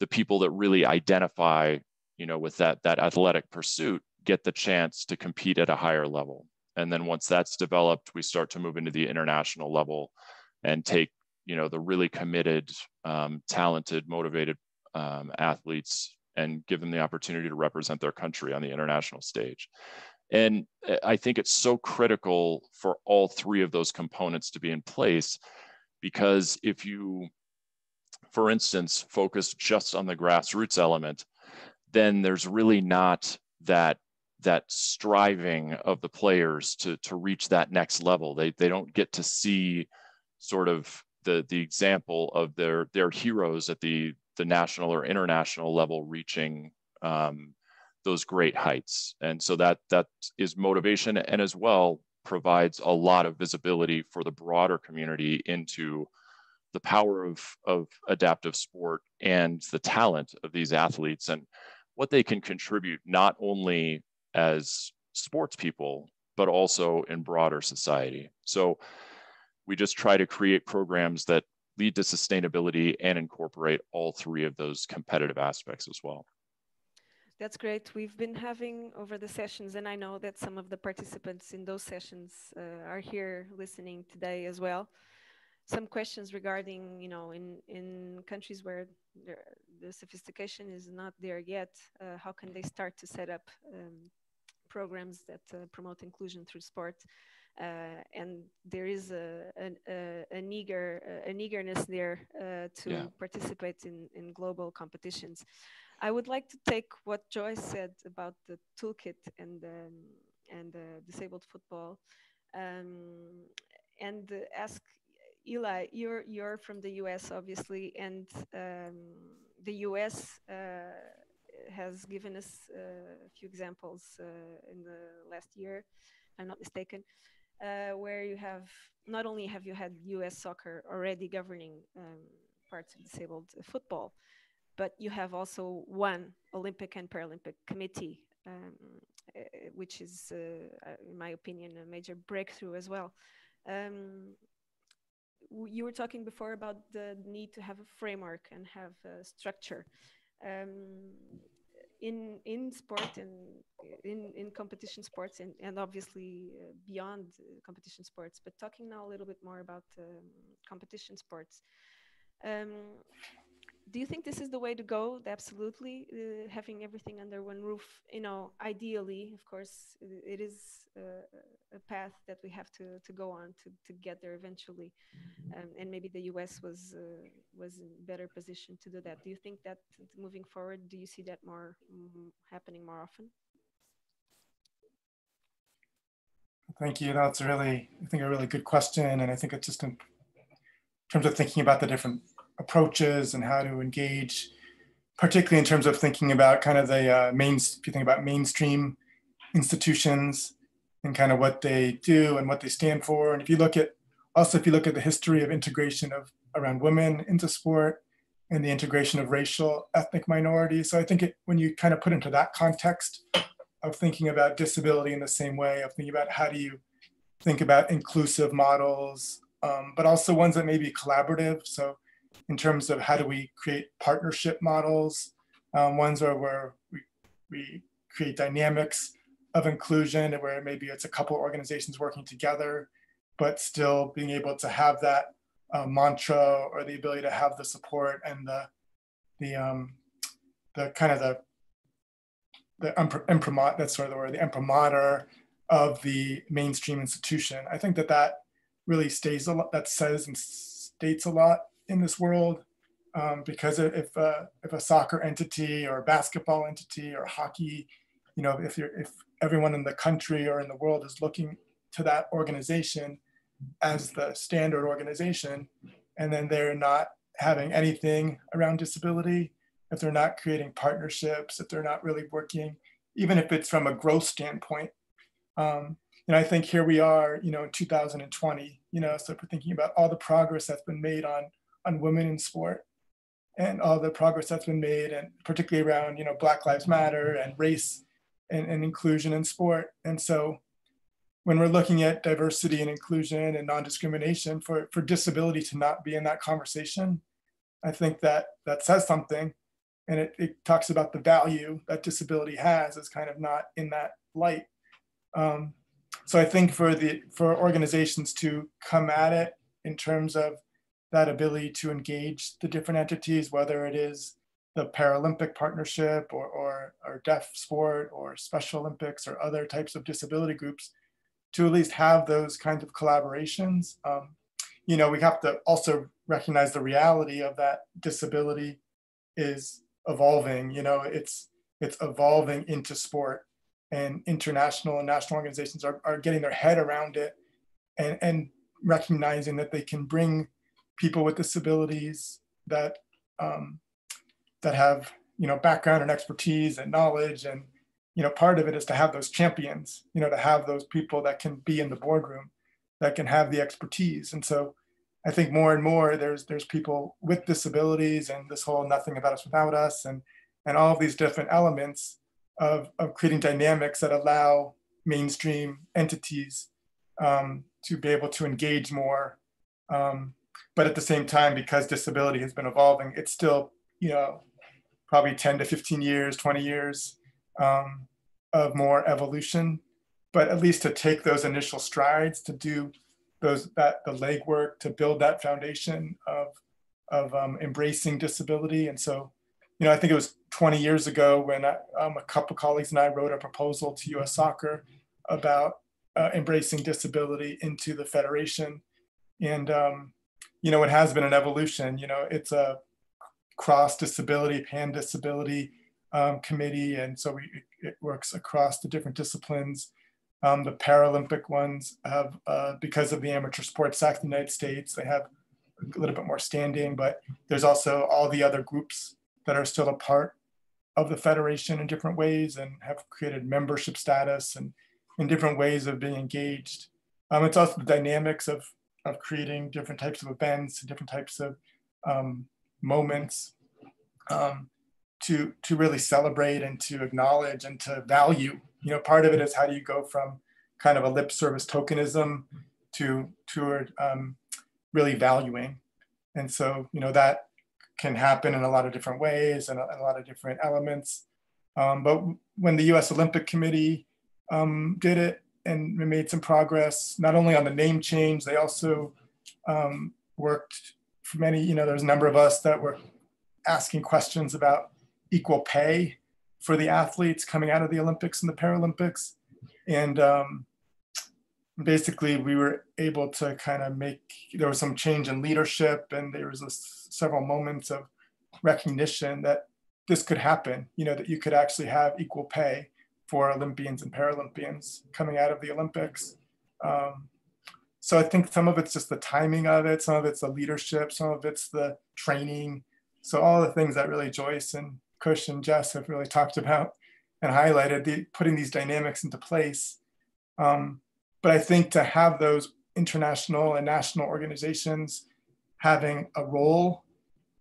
the people that really identify you know with that that athletic pursuit get the chance to compete at a higher level. And then once that's developed we start to move into the international level and take you know the really committed um, talented motivated um, athletes and give them the opportunity to represent their country on the international stage and uh, I think it's so critical for all three of those components to be in place because if you, for instance, focus just on the grassroots element, then there's really not that that striving of the players to to reach that next level. They they don't get to see sort of the the example of their their heroes at the the national or international level reaching um, those great heights. And so that that is motivation and as well provides a lot of visibility for the broader community into the power of, of adaptive sport and the talent of these athletes and what they can contribute not only as sports people, but also in broader society. So we just try to create programs that lead to sustainability and incorporate all three of those competitive aspects as well. That's great. We've been having over the sessions, and I know that some of the participants in those sessions uh, are here listening today as well. Some questions regarding, you know, in, in countries where the sophistication is not there yet, uh, how can they start to set up um, programs that uh, promote inclusion through sport? Uh, and there is a, an, a, an eager an eagerness there uh, to yeah. participate in, in global competitions. I would like to take what Joyce said about the toolkit and and disabled football, um, and ask Eli. You're you're from the U.S. obviously, and um, the U.S. Uh, has given us uh, a few examples uh, in the last year, if I'm not mistaken, uh, where you have not only have you had U.S. soccer already governing um, parts of disabled football, but you have also one Olympic and Paralympic committee, um, uh, which is, uh, uh, in my opinion, a major breakthrough as well. Um, you were talking before about the need to have a framework and have a structure. Um, in in sport and in in competition sports and, and obviously beyond competition sports but talking now a little bit more about um, competition sports um, do you think this is the way to go? Absolutely, uh, having everything under one roof. You know, ideally, of course, it is uh, a path that we have to, to go on to, to get there eventually. Um, and maybe the U.S. was uh, was in better position to do that. Do you think that moving forward, do you see that more mm, happening more often? Thank you. That's really, I think, a really good question, and I think it's just in terms of thinking about the different approaches and how to engage, particularly in terms of thinking about kind of the uh, main, if you think about mainstream institutions and kind of what they do and what they stand for. And if you look at, also if you look at the history of integration of around women into sport and the integration of racial ethnic minorities. So I think it, when you kind of put into that context of thinking about disability in the same way of thinking about how do you think about inclusive models, um, but also ones that may be collaborative. So in terms of how do we create partnership models, um, ones where, where we, we create dynamics of inclusion where maybe it's a couple organizations working together, but still being able to have that uh, mantra or the ability to have the support and the the um, the kind of the the imprimat that's sort of the word the imprimatur of the mainstream institution. I think that that really stays a lot. That says and states a lot in this world um, because if uh, if a soccer entity or a basketball entity or hockey, you know, if you're if everyone in the country or in the world is looking to that organization as the standard organization, and then they're not having anything around disability, if they're not creating partnerships, if they're not really working, even if it's from a growth standpoint. Um, and I think here we are, you know, in 2020, you know, so if we're thinking about all the progress that's been made on on women in sport and all the progress that's been made and particularly around you know black lives matter and race and, and inclusion in sport. And so when we're looking at diversity and inclusion and non-discrimination for, for disability to not be in that conversation i think that that says something. And it, it talks about the value that disability has as kind of not in that light. Um, so i think for the for organizations to come at it in terms of that ability to engage the different entities, whether it is the Paralympic partnership or, or, or deaf sport or Special Olympics or other types of disability groups, to at least have those kinds of collaborations. Um, you know, we have to also recognize the reality of that disability is evolving. You know, it's it's evolving into sport, and international and national organizations are, are getting their head around it, and and recognizing that they can bring people with disabilities that um, that have you know background and expertise and knowledge. And you know part of it is to have those champions you know to have those people that can be in the boardroom that can have the expertise. And so i think more and more there's there's people with disabilities and this whole nothing about us without us and and all of these different elements of, of creating dynamics that allow mainstream entities um, to be able to engage more um, but at the same time because disability has been evolving it's still you know probably 10 to 15 years 20 years um, of more evolution. But at least to take those initial strides to do those that the legwork to build that foundation of of um, embracing disability. And so you know i think it was 20 years ago when I, um, a couple colleagues and i wrote a proposal to us soccer about uh, embracing disability into the federation. And um, you know it has been an evolution you know it's a cross disability pan disability um, committee and so we, it works across the different disciplines um, the Paralympic ones have, uh, because of the Amateur Sports Act in the United States, they have a little bit more standing, but there's also all the other groups that are still a part of the Federation in different ways and have created membership status and in different ways of being engaged. Um, it's also the dynamics of, of creating different types of events, and different types of um, moments um, to, to really celebrate and to acknowledge and to value you know, part of it is how do you go from kind of a lip service tokenism to toward um, really valuing. And so, you know, that can happen in a lot of different ways and a, a lot of different elements. Um, but when the US Olympic Committee um, did it and we made some progress, not only on the name change, they also um, worked for many, you know, there's a number of us that were asking questions about equal pay for the athletes coming out of the Olympics and the Paralympics. And um, basically, we were able to kind of make, there was some change in leadership, and there was several moments of recognition that this could happen, you know, that you could actually have equal pay for Olympians and Paralympians coming out of the Olympics. Um, so I think some of it's just the timing of it, some of it's the leadership, some of it's the training. So all the things that really Joyce and Kush and Jess have really talked about and highlighted, the, putting these dynamics into place. Um, but I think to have those international and national organizations having a role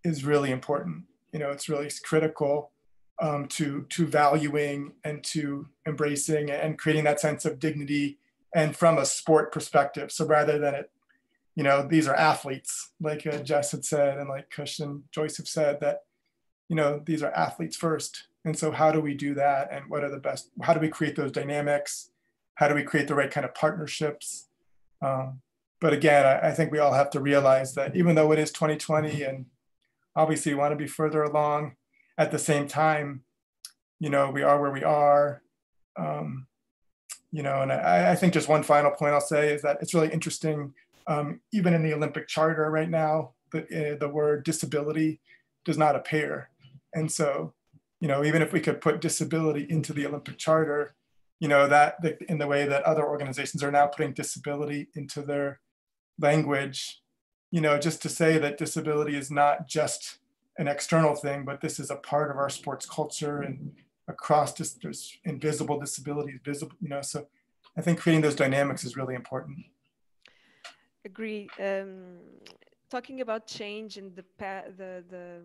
is really important. You know, it's really critical um, to to valuing and to embracing and creating that sense of dignity and from a sport perspective. So rather than it, you know, these are athletes, like uh, Jess had said, and like and Joyce have said, that you know, these are athletes first. And so how do we do that? And what are the best, how do we create those dynamics? How do we create the right kind of partnerships? Um, but again, I, I, think we all have to realize that even though it is 2020 and obviously we want to be further along, at the same time, you know, we are where we are. Um, you know, and I, I, think just one final point I'll say is that it's really interesting, um, even in the Olympic Charter right now, the, uh, the word disability does not appear. And so, you know, even if we could put disability into the Olympic Charter, you know, that in the way that other organizations are now putting disability into their language, you know, just to say that disability is not just an external thing, but this is a part of our sports culture and across dis- there's invisible disabilities, visible, you know, so I think creating those dynamics is really important. Agree. Um, talking about change and the, the, the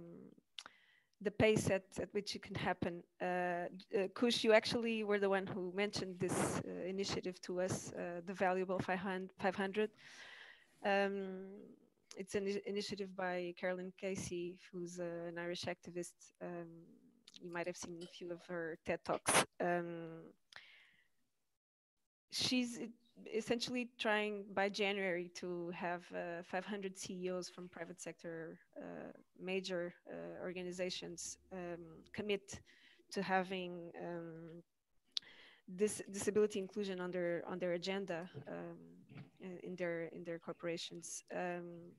the pace at, at which it can happen. Uh, uh, Kush, you actually were the one who mentioned this uh, initiative to us, uh, the Valuable 500. Um, it's an initiative by Caroline Casey, who's an Irish activist. Um, you might have seen a few of her TED Talks. Um, she's essentially trying by January to have uh, 500 CEOs from private sector uh, major uh, organizations um, commit to having um, this disability inclusion on their on their agenda um, in their in their corporations. Um,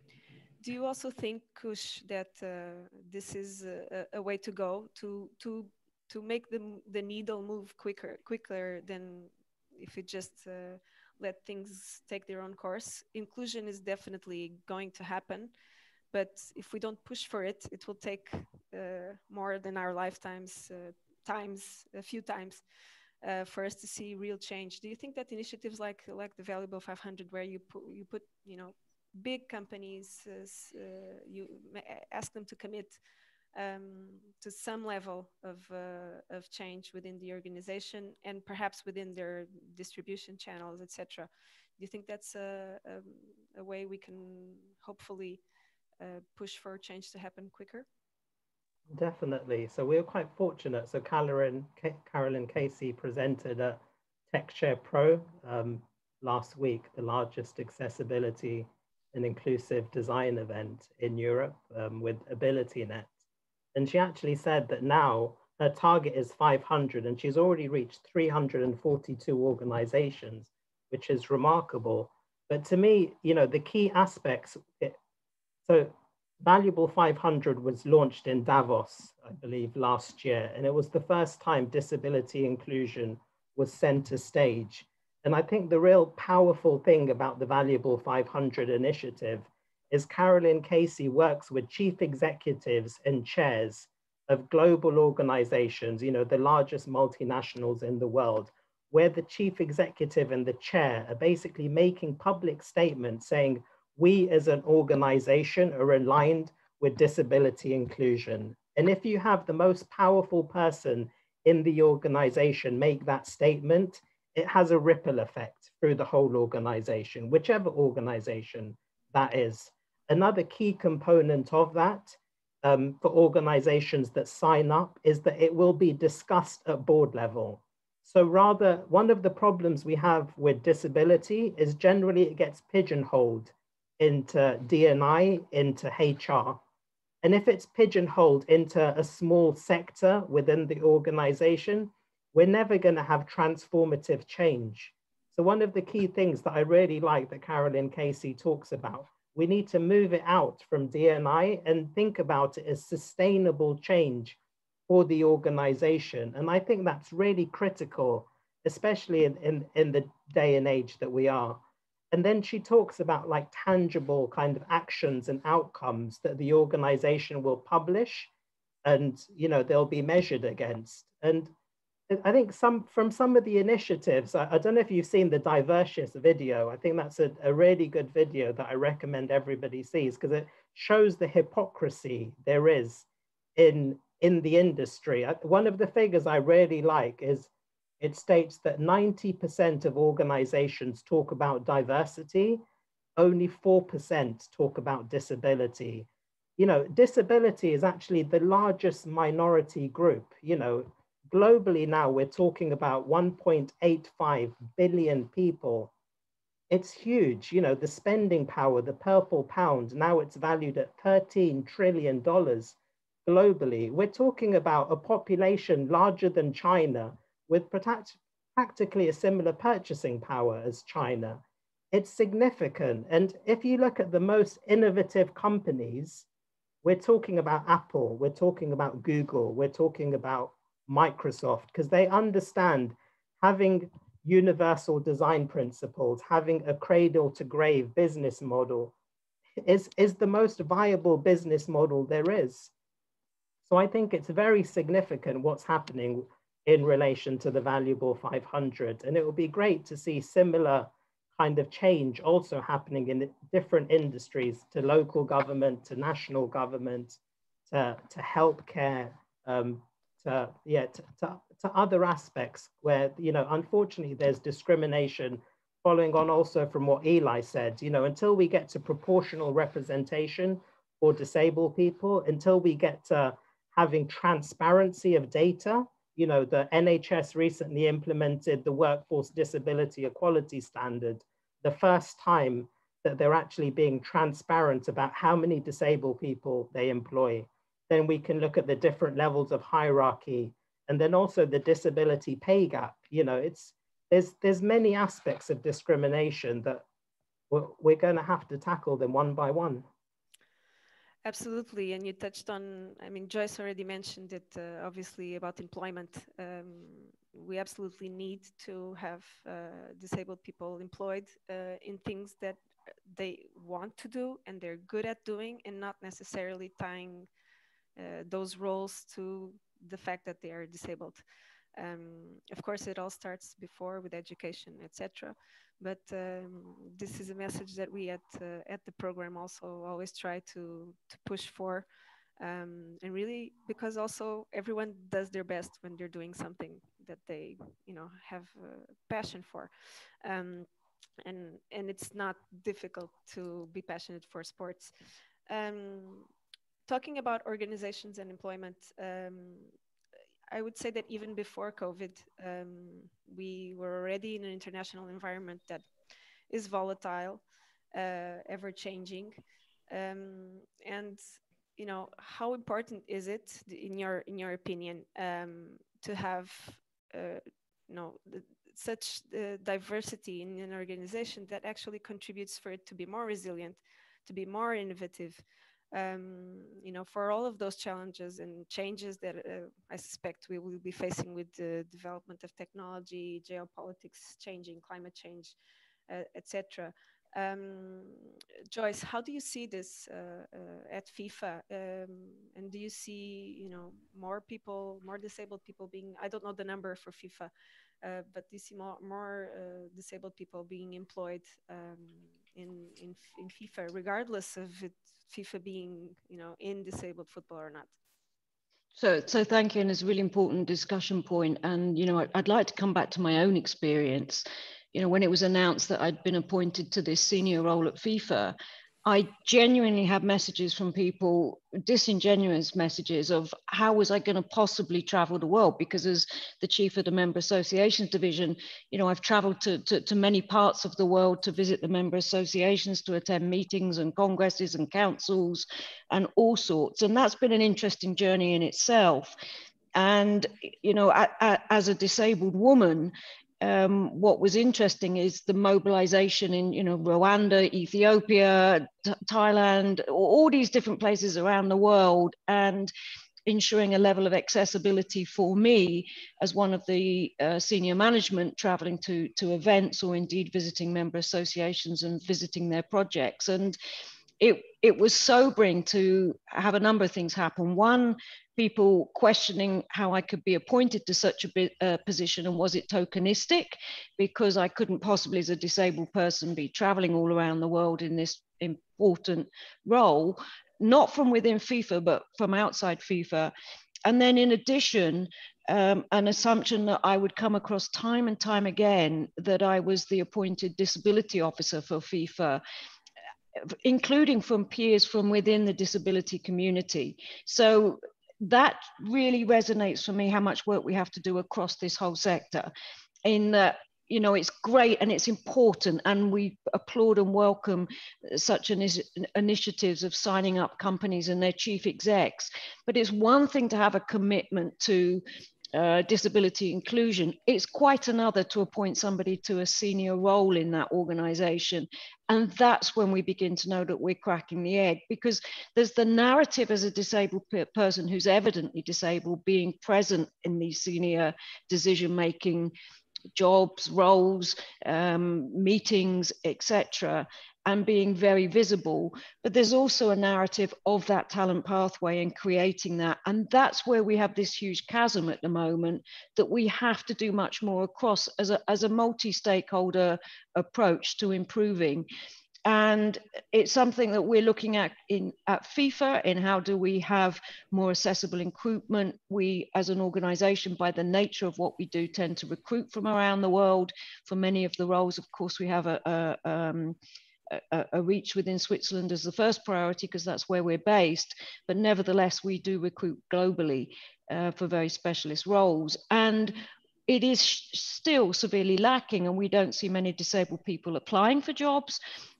do you also think, Kush, that uh, this is a, a, way to go to to to make the the needle move quicker quicker than if it just uh, let things take their own course. Inclusion is definitely going to happen. but if we don't push for it, it will take uh, more than our lifetimes, uh, times, a few times, uh, for us to see real change. Do you think that initiatives like like the Valuable 500, where you put you put you know big companies, uh, you ask them to commit um, to some level of uh, of change within the organization and perhaps within their distribution channels, etc. Do you think that's a, a, a way we can hopefully uh, push for change to happen quicker? Definitely. So we were quite fortunate. So Caroline, Caroline Casey presented at TechShare Pro um, last week, the largest accessibility and inclusive design event in Europe um, with AbilityNet. And she actually said that now her target is 500 and she's already reached 342 organizations, which is remarkable. But to me, you know, the key aspects, it, so Valuable 500 was launched in Davos, I believe, last year, and it was the first time disability inclusion was center stage. And I think the real powerful thing about the Valuable 500 initiative is Caroline Casey works with chief executives and chairs of global organizations, you know, the largest multinationals in the world, where the chief executive and the chair are basically making public statements saying, we as an organization are aligned with disability inclusion. And if you have the most powerful person in the organization make that statement, it has a ripple effect through the whole organization, whichever organization that is. Another key component of that um, for organizations that sign up is that it will be discussed at board level. So rather, one of the problems we have with disability is generally it gets pigeonholed into DNI, into HR. And if it's pigeonholed into a small sector within the organization, we're never going to have transformative change. So one of the key things that I really like that Caroline Casey talks about, we need to move it out from DNI and think about it as sustainable change for the organization. And I think that's really critical, especially in, in, in the day and age that we are. And then she talks about like tangible kind of actions and outcomes that the organization will publish and, you know, they'll be measured against. And I think some from some of the initiatives, I, I don't know if you've seen the Diversish video. I think that's a, a really good video that I recommend everybody sees because it shows the hypocrisy there is in, in the industry. One of the figures I really like is it states that 90% of organizations talk about diversity, only 4% talk about disability. You know, disability is actually the largest minority group. You know, globally now we're talking about 1.85 billion people. It's huge. You know, the spending power, the purple pound, now it's valued at $13 trillion globally. We're talking about a population larger than China with practically a similar purchasing power as China. It's significant. And if you look at the most innovative companies, we're talking about Apple, we're talking about Google, we're talking about Microsoft, because they understand having universal design principles, having a cradle to grave business model is, is the most viable business model there is. So I think it's very significant what's happening in relation to the valuable 500. And it would be great to see similar kind of change also happening in different industries to local government, to national government, to, to healthcare, um, to, yeah, to, to, to other aspects where, you know, unfortunately there's discrimination following on also from what Eli said, you know, until we get to proportional representation for disabled people, until we get to having transparency of data, you know, the NHS recently implemented the Workforce Disability Equality Standard, the first time that they're actually being transparent about how many disabled people they employ. Then we can look at the different levels of hierarchy and then also the disability pay gap. You know, it's there's there's many aspects of discrimination that we're, we're going to have to tackle them one by one. Absolutely, and you touched on. I mean, Joyce already mentioned it. Uh, obviously, about employment, um, we absolutely need to have uh, disabled people employed uh, in things that they want to do and they're good at doing and not necessarily tying uh, those roles to the fact that they are disabled um, of course it all starts before with education etc but um, this is a message that we at uh, at the program also always try to to push for um, and really because also everyone does their best when they're doing something that they you know have passion for. Um, and and it's not difficult to be passionate for sports. Um, talking about organizations and employment um, I would say that even before COVID, um, we were already in an international environment that is volatile, uh, ever changing, um, and you know how important is it in your in your opinion um, to have uh, you know the, such uh, diversity in an organization that actually contributes for it to be more resilient, to be more innovative, um, you know, for all of those challenges and changes that uh, I suspect we will be facing with the development of technology, geopolitics changing, climate change, uh, etc. Um, Joyce, how do you see this uh, uh at FIFA? Um, and do you see, you know, more people, more disabled people being, I don't know the number for FIFA, uh, but do you see more, more uh, disabled people being employed um, in, in, in FIFA, regardless of it, FIFA being, you know, in disabled football or not? So, so thank you, and it's a really important discussion point. And you know, I'd like to come back to my own experience. You know, when it was announced that I'd been appointed to this senior role at FIFA, I genuinely have messages from people, disingenuous messages of how was I going to possibly travel the world? Because as the chief of the member associations division, you know, I've traveled to, to, to many parts of the world to visit the member associations, to attend meetings and congresses and councils and all sorts. And that's been an interesting journey in itself. And, you know, as a disabled woman, um, what was interesting is the mobilization in you know Rwanda, Ethiopia, Thailand, all these different places around the world, and ensuring a level of accessibility for me as one of the uh, senior management traveling to to events or indeed visiting member associations and visiting their projects. And it it was sobering to have a number of things happen. One people questioning how I could be appointed to such a bit, uh, position and was it tokenistic? Because I couldn't possibly as a disabled person be traveling all around the world in this important role, not from within FIFA, but from outside FIFA. And then in addition, um, an assumption that I would come across time and time again that I was the appointed disability officer for FIFA including from peers from within the disability community. So that really resonates for me how much work we have to do across this whole sector in that you know it's great and it's important and we applaud and welcome such an initiatives of signing up companies and their chief execs but it's one thing to have a commitment to uh, disability inclusion, it's quite another to appoint somebody to a senior role in that organization. And that's when we begin to know that we're cracking the egg because there's the narrative as a disabled person who's evidently disabled being present in these senior decision making jobs, roles, um, meetings, etc and being very visible. But there's also a narrative of that talent pathway and creating that. And that's where we have this huge chasm at the moment that we have to do much more across as a, as a multi stakeholder approach to improving. And it's something that we're looking at in at FIFA in how do we have more accessible recruitment. We, as an organization, by the nature of what we do, tend to recruit from around the world. For many of the roles, of course, we have a, a um, a, a, reach within Switzerland as the first priority because that's where we're based. But nevertheless, we do recruit globally uh, for very specialist roles. And it is still severely lacking, and we don't see many disabled people applying for jobs.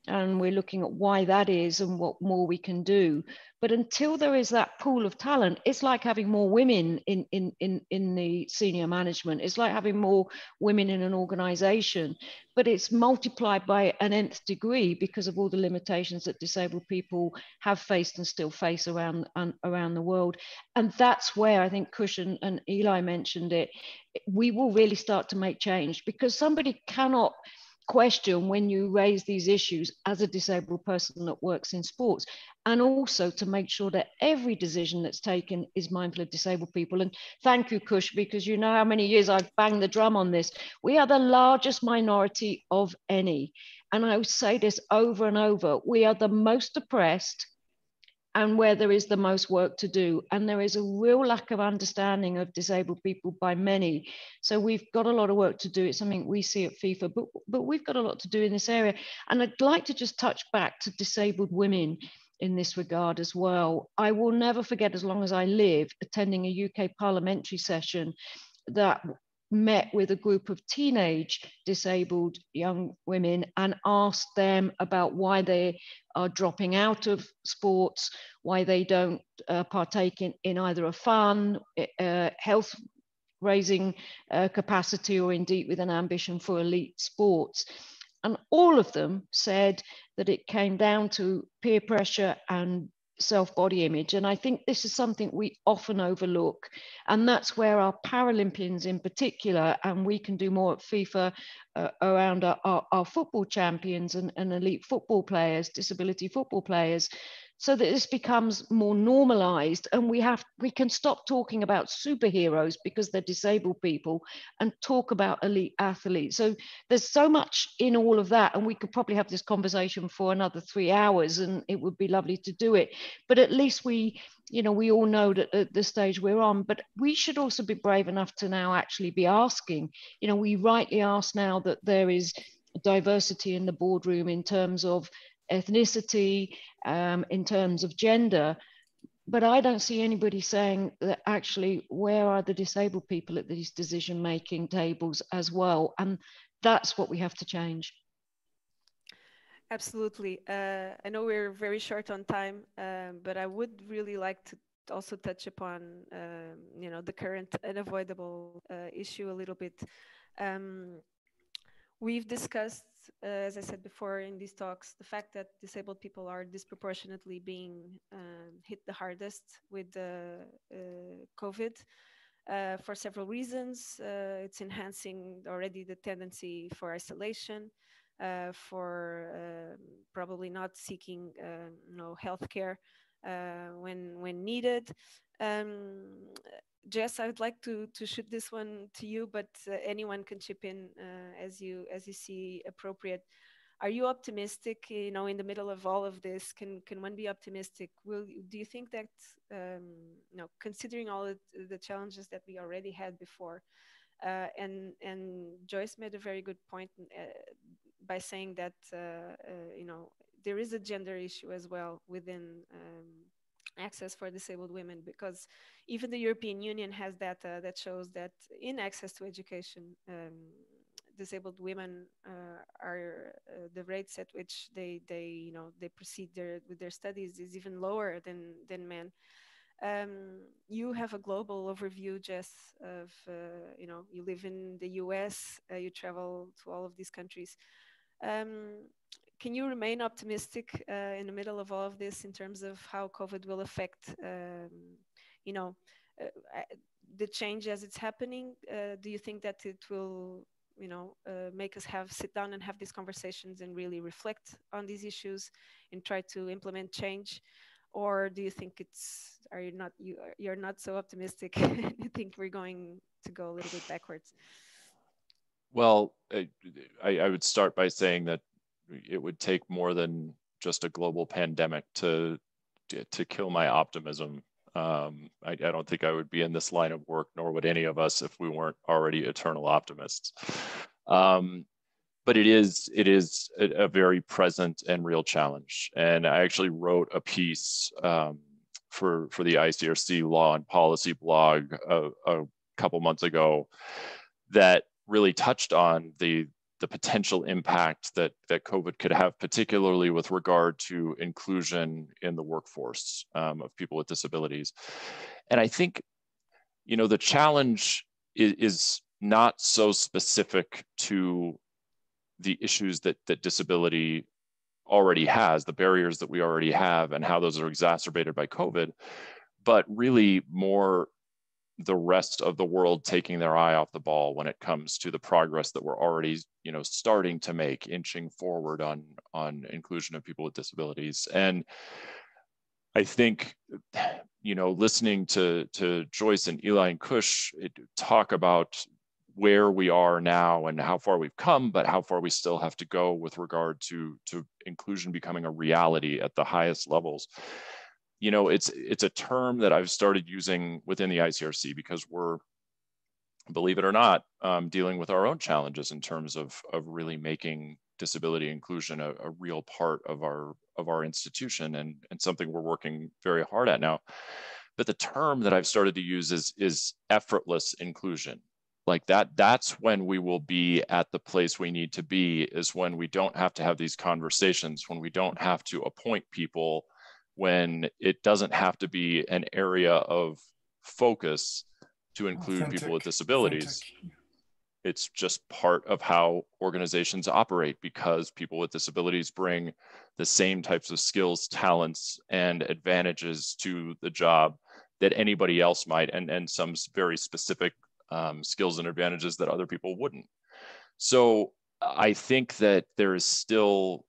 And we're looking at why that is and what more we can do. But until there is that pool of talent, it's like having more women in, in, in, in the senior management. It's like having more women in an organization, but it's multiplied by an nth degree because of all the limitations that disabled people have faced and still face around, um, around the world. And that's where I think Cushion and Eli mentioned it. We will really start to make change because somebody cannot question when you raise these issues as a disabled person that works in sports and also to make sure that every decision that's taken is mindful of disabled people. And thank you kush because you know how many years i've banged the drum on this. We are the largest minority of any. And i say this over and over we are the most oppressed and where there is the most work to do. And there is a real lack of understanding of disabled people by many. So we've got a lot of work to do. It's something we see at FIFA, but, but we've got a lot to do in this area. And I'd like to just touch back to disabled women in this regard as well. I will never forget, as long as I live, attending a UK parliamentary session that met with a group of teenage disabled young women and asked them about why they are dropping out of sports, why they don't uh, partake in, in either a fun, uh, health raising uh, capacity, or indeed with an ambition for elite sports. And all of them said that it came down to peer pressure and self body image. And I think this is something we often overlook. And that's where our Paralympians, in particular, and we can do more at FIFA uh, around our, our, our, football champions and, and elite football players, disability football players, so that this becomes more normalized and we have we can stop talking about superheroes because they're disabled people and talk about elite athletes. So there's so much in all of that and we could probably have this conversation for another three hours and it would be lovely to do it. But at least we you know we all know that at the stage we're on. But we should also be brave enough to now actually be asking. You know we rightly ask now that there is diversity in the boardroom in terms of ethnicity, um, in terms of gender. But I don't see anybody saying that actually, where are the disabled people at these decision making tables as well? And that's what we have to change. Absolutely. Uh, I know we're very short on time, um, but I would really like to also touch upon, um, you know, the current unavoidable uh, issue a little bit. Um, we've discussed uh, as I said before in these talks, the fact that disabled people are disproportionately being um, hit the hardest with the uh, COVID uh, for several reasons. Uh, it's enhancing already the tendency for isolation, uh, for um, probably not seeking um, no health care uh, when when needed. Um, Jess, I would like to to shoot this one to you, but uh, anyone can chip in uh, as you as you see appropriate. Are you optimistic? You know, in the middle of all of this, can can one be optimistic? Will do you think that um, you know, considering all the challenges that we already had before, uh, and and Joyce made a very good point uh, by saying that uh, uh, you know there is a gender issue as well within. Um, access for disabled women because even the European Union has data that shows that in access to education, um, disabled women uh, are uh, the rates at which they they you know they proceed their, with their studies is even lower than than men. Um, you have a global overview, Jess, of uh, you know you live in the U.S., uh, you travel to all of these countries. Um, can you remain optimistic uh, in the middle of all of this in terms of how COVID will affect, um, you know, uh, the change as it's happening? Uh, do you think that it will, you know, uh, make us have sit down and have these conversations and really reflect on these issues and try to implement change? Or do you think it's are you not you you're not so optimistic? you think we're going to go a little bit backwards? Well, I, I would start by saying that it would take more than just a global pandemic to to kill my optimism. Um, I, I, don't think I would be in this line of work, nor would any of us if we weren't already eternal optimists. Um, but it is it is a, a, very present and real challenge. And I actually wrote a piece um, for for the ICRC Law and Policy blog a, a couple months ago that really touched on the the potential impact that, that COVID could have, particularly with regard to inclusion in the workforce um, of people with disabilities. And I think, you know, the challenge is, is not so specific to the issues that, that disability already has, the barriers that we already have and how those are exacerbated by COVID, but really more the rest of the world taking their eye off the ball when it comes to the progress that we're already you know starting to make inching forward on on inclusion of people with disabilities. And i think you know listening to to joyce and eli and kush talk about where we are now and how far we've come but how far we still have to go with regard to to inclusion becoming a reality at the highest levels you know, it's it's a term that I've started using within the ICRC because we're, believe it or not, um, dealing with our own challenges in terms of of really making disability inclusion a, a real part of our of our institution and and something we're working very hard at now. But the term that I've started to use is is effortless inclusion like that that's when we will be at the place we need to be is when we don't have to have these conversations when we don't have to appoint people when it doesn't have to be an area of focus to include Authentic. people with disabilities. Authentic. It's just part of how organizations operate because people with disabilities bring the same types of skills, talents, and advantages to the job that anybody else might, and, and some very specific um, skills and advantages that other people wouldn't. So I think that there is still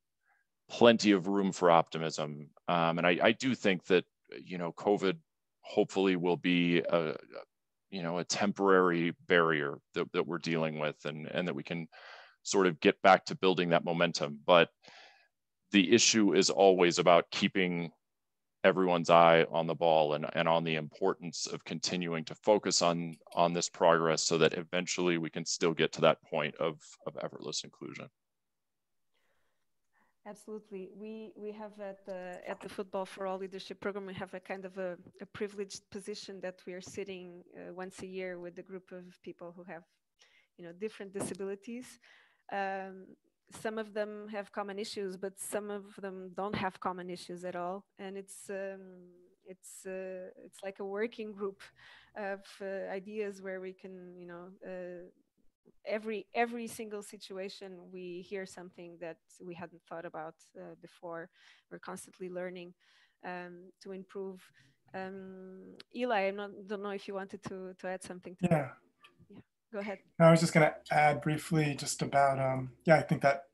plenty of room for optimism. Um, and I, I, do think that, you know, COVID hopefully will be a, you know, a temporary barrier that, that we're dealing with and, and that we can sort of get back to building that momentum. But the issue is always about keeping everyone's eye on the ball and, and on the importance of continuing to focus on on this progress so that eventually we can still get to that point of, of effortless inclusion. Absolutely. We we have at the at the Football for All Leadership Program, we have a kind of a, a privileged position that we are sitting uh, once a year with a group of people who have, you know, different disabilities. Um, some of them have common issues, but some of them don't have common issues at all. And it's um, it's uh, it's like a working group of uh, ideas where we can, you know, uh, every every single situation we hear something that we hadn't thought about uh, before. We're constantly learning um, to improve. Um, eli i don't know if you wanted to to add something to yeah that. yeah. Go ahead. I was just going to add briefly just about um, yeah i think that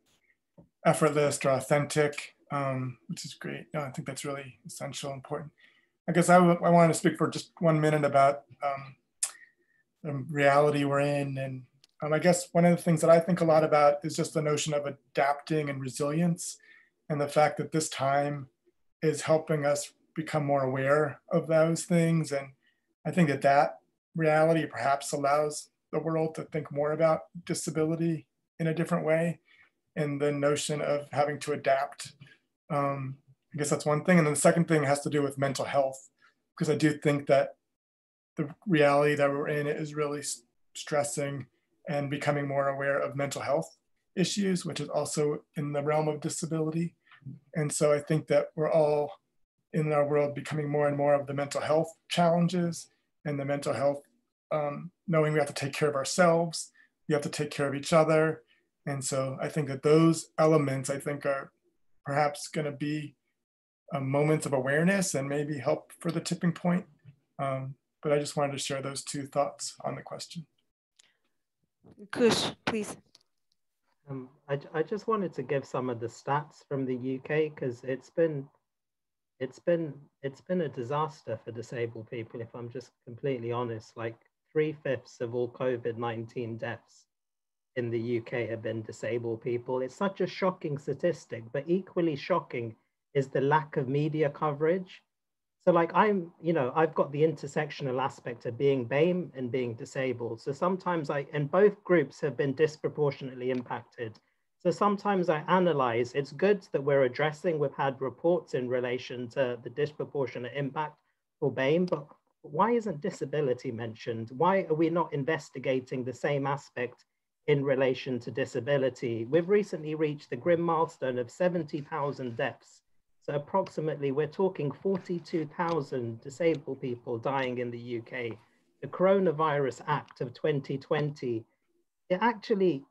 effortless or authentic um, which is great. No, i think that's really essential important. I guess I, I wanted to speak for just one minute about um, the reality we're in and um, I guess one of the things that I think a lot about is just the notion of adapting and resilience, and the fact that this time is helping us become more aware of those things. And I think that that reality perhaps allows the world to think more about disability in a different way, and the notion of having to adapt. Um, I guess that's one thing. And then the second thing has to do with mental health, because I do think that the reality that we're in is really stressing and becoming more aware of mental health issues, which is also in the realm of disability. And so I think that we're all in our world becoming more and more of the mental health challenges and the mental health, um, knowing we have to take care of ourselves, we have to take care of each other. And so I think that those elements, I think, are perhaps going to be uh, moments of awareness and maybe help for the tipping point. Um, but I just wanted to share those two thoughts on the question. Kush, please. Um, I, I just wanted to give some of the stats from the UK because it's been it's been it's been a disaster for disabled people if I'm just completely honest. Like three fifths of all COVID-19 deaths in the UK have been disabled people. It's such a shocking statistic but equally shocking is the lack of media coverage so like I'm, you know, I've got the intersectional aspect of being BAME and being disabled. So sometimes I, and both groups have been disproportionately impacted. So sometimes I analyze, it's good that we're addressing, we've had reports in relation to the disproportionate impact for BAME, but why isn't disability mentioned? Why are we not investigating the same aspect in relation to disability? We've recently reached the grim milestone of 70,000 deaths so approximately, we're talking 42,000 disabled people dying in the UK. The Coronavirus Act of 2020, it actually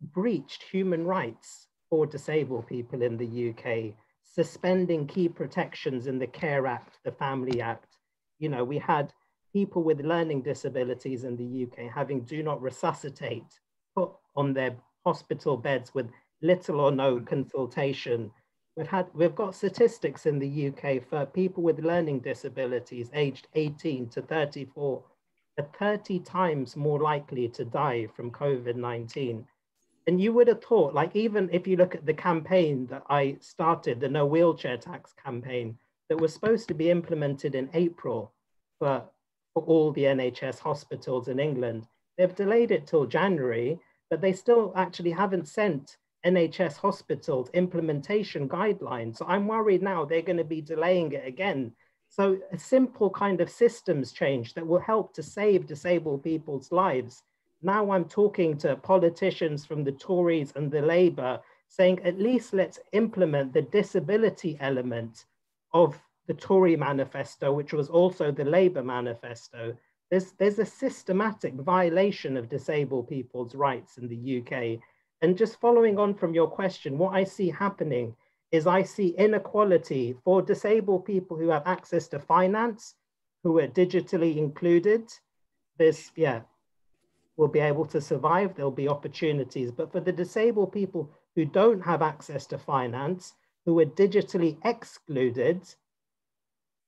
breached human rights for disabled people in the UK, suspending key protections in the Care Act, the Family Act. You know, we had people with learning disabilities in the UK having do not resuscitate put on their hospital beds with little or no consultation. We've had we've got statistics in the UK for people with learning disabilities aged 18 to 34 are 30 times more likely to die from COVID-19. And you would have thought, like even if you look at the campaign that I started, the no wheelchair tax campaign, that was supposed to be implemented in April for, for all the NHS hospitals in England. They've delayed it till January, but they still actually haven't sent NHS hospitals implementation guidelines. So I'm worried now they're going to be delaying it again. So a simple kind of systems change that will help to save disabled people's lives. Now I'm talking to politicians from the Tories and the Labour saying at least let's implement the disability element of the Tory manifesto, which was also the Labour manifesto. There's, there's a systematic violation of disabled people's rights in the UK. And just following on from your question, what I see happening is I see inequality for disabled people who have access to finance, who are digitally included. This, yeah, will be able to survive, there'll be opportunities. But for the disabled people who don't have access to finance, who are digitally excluded,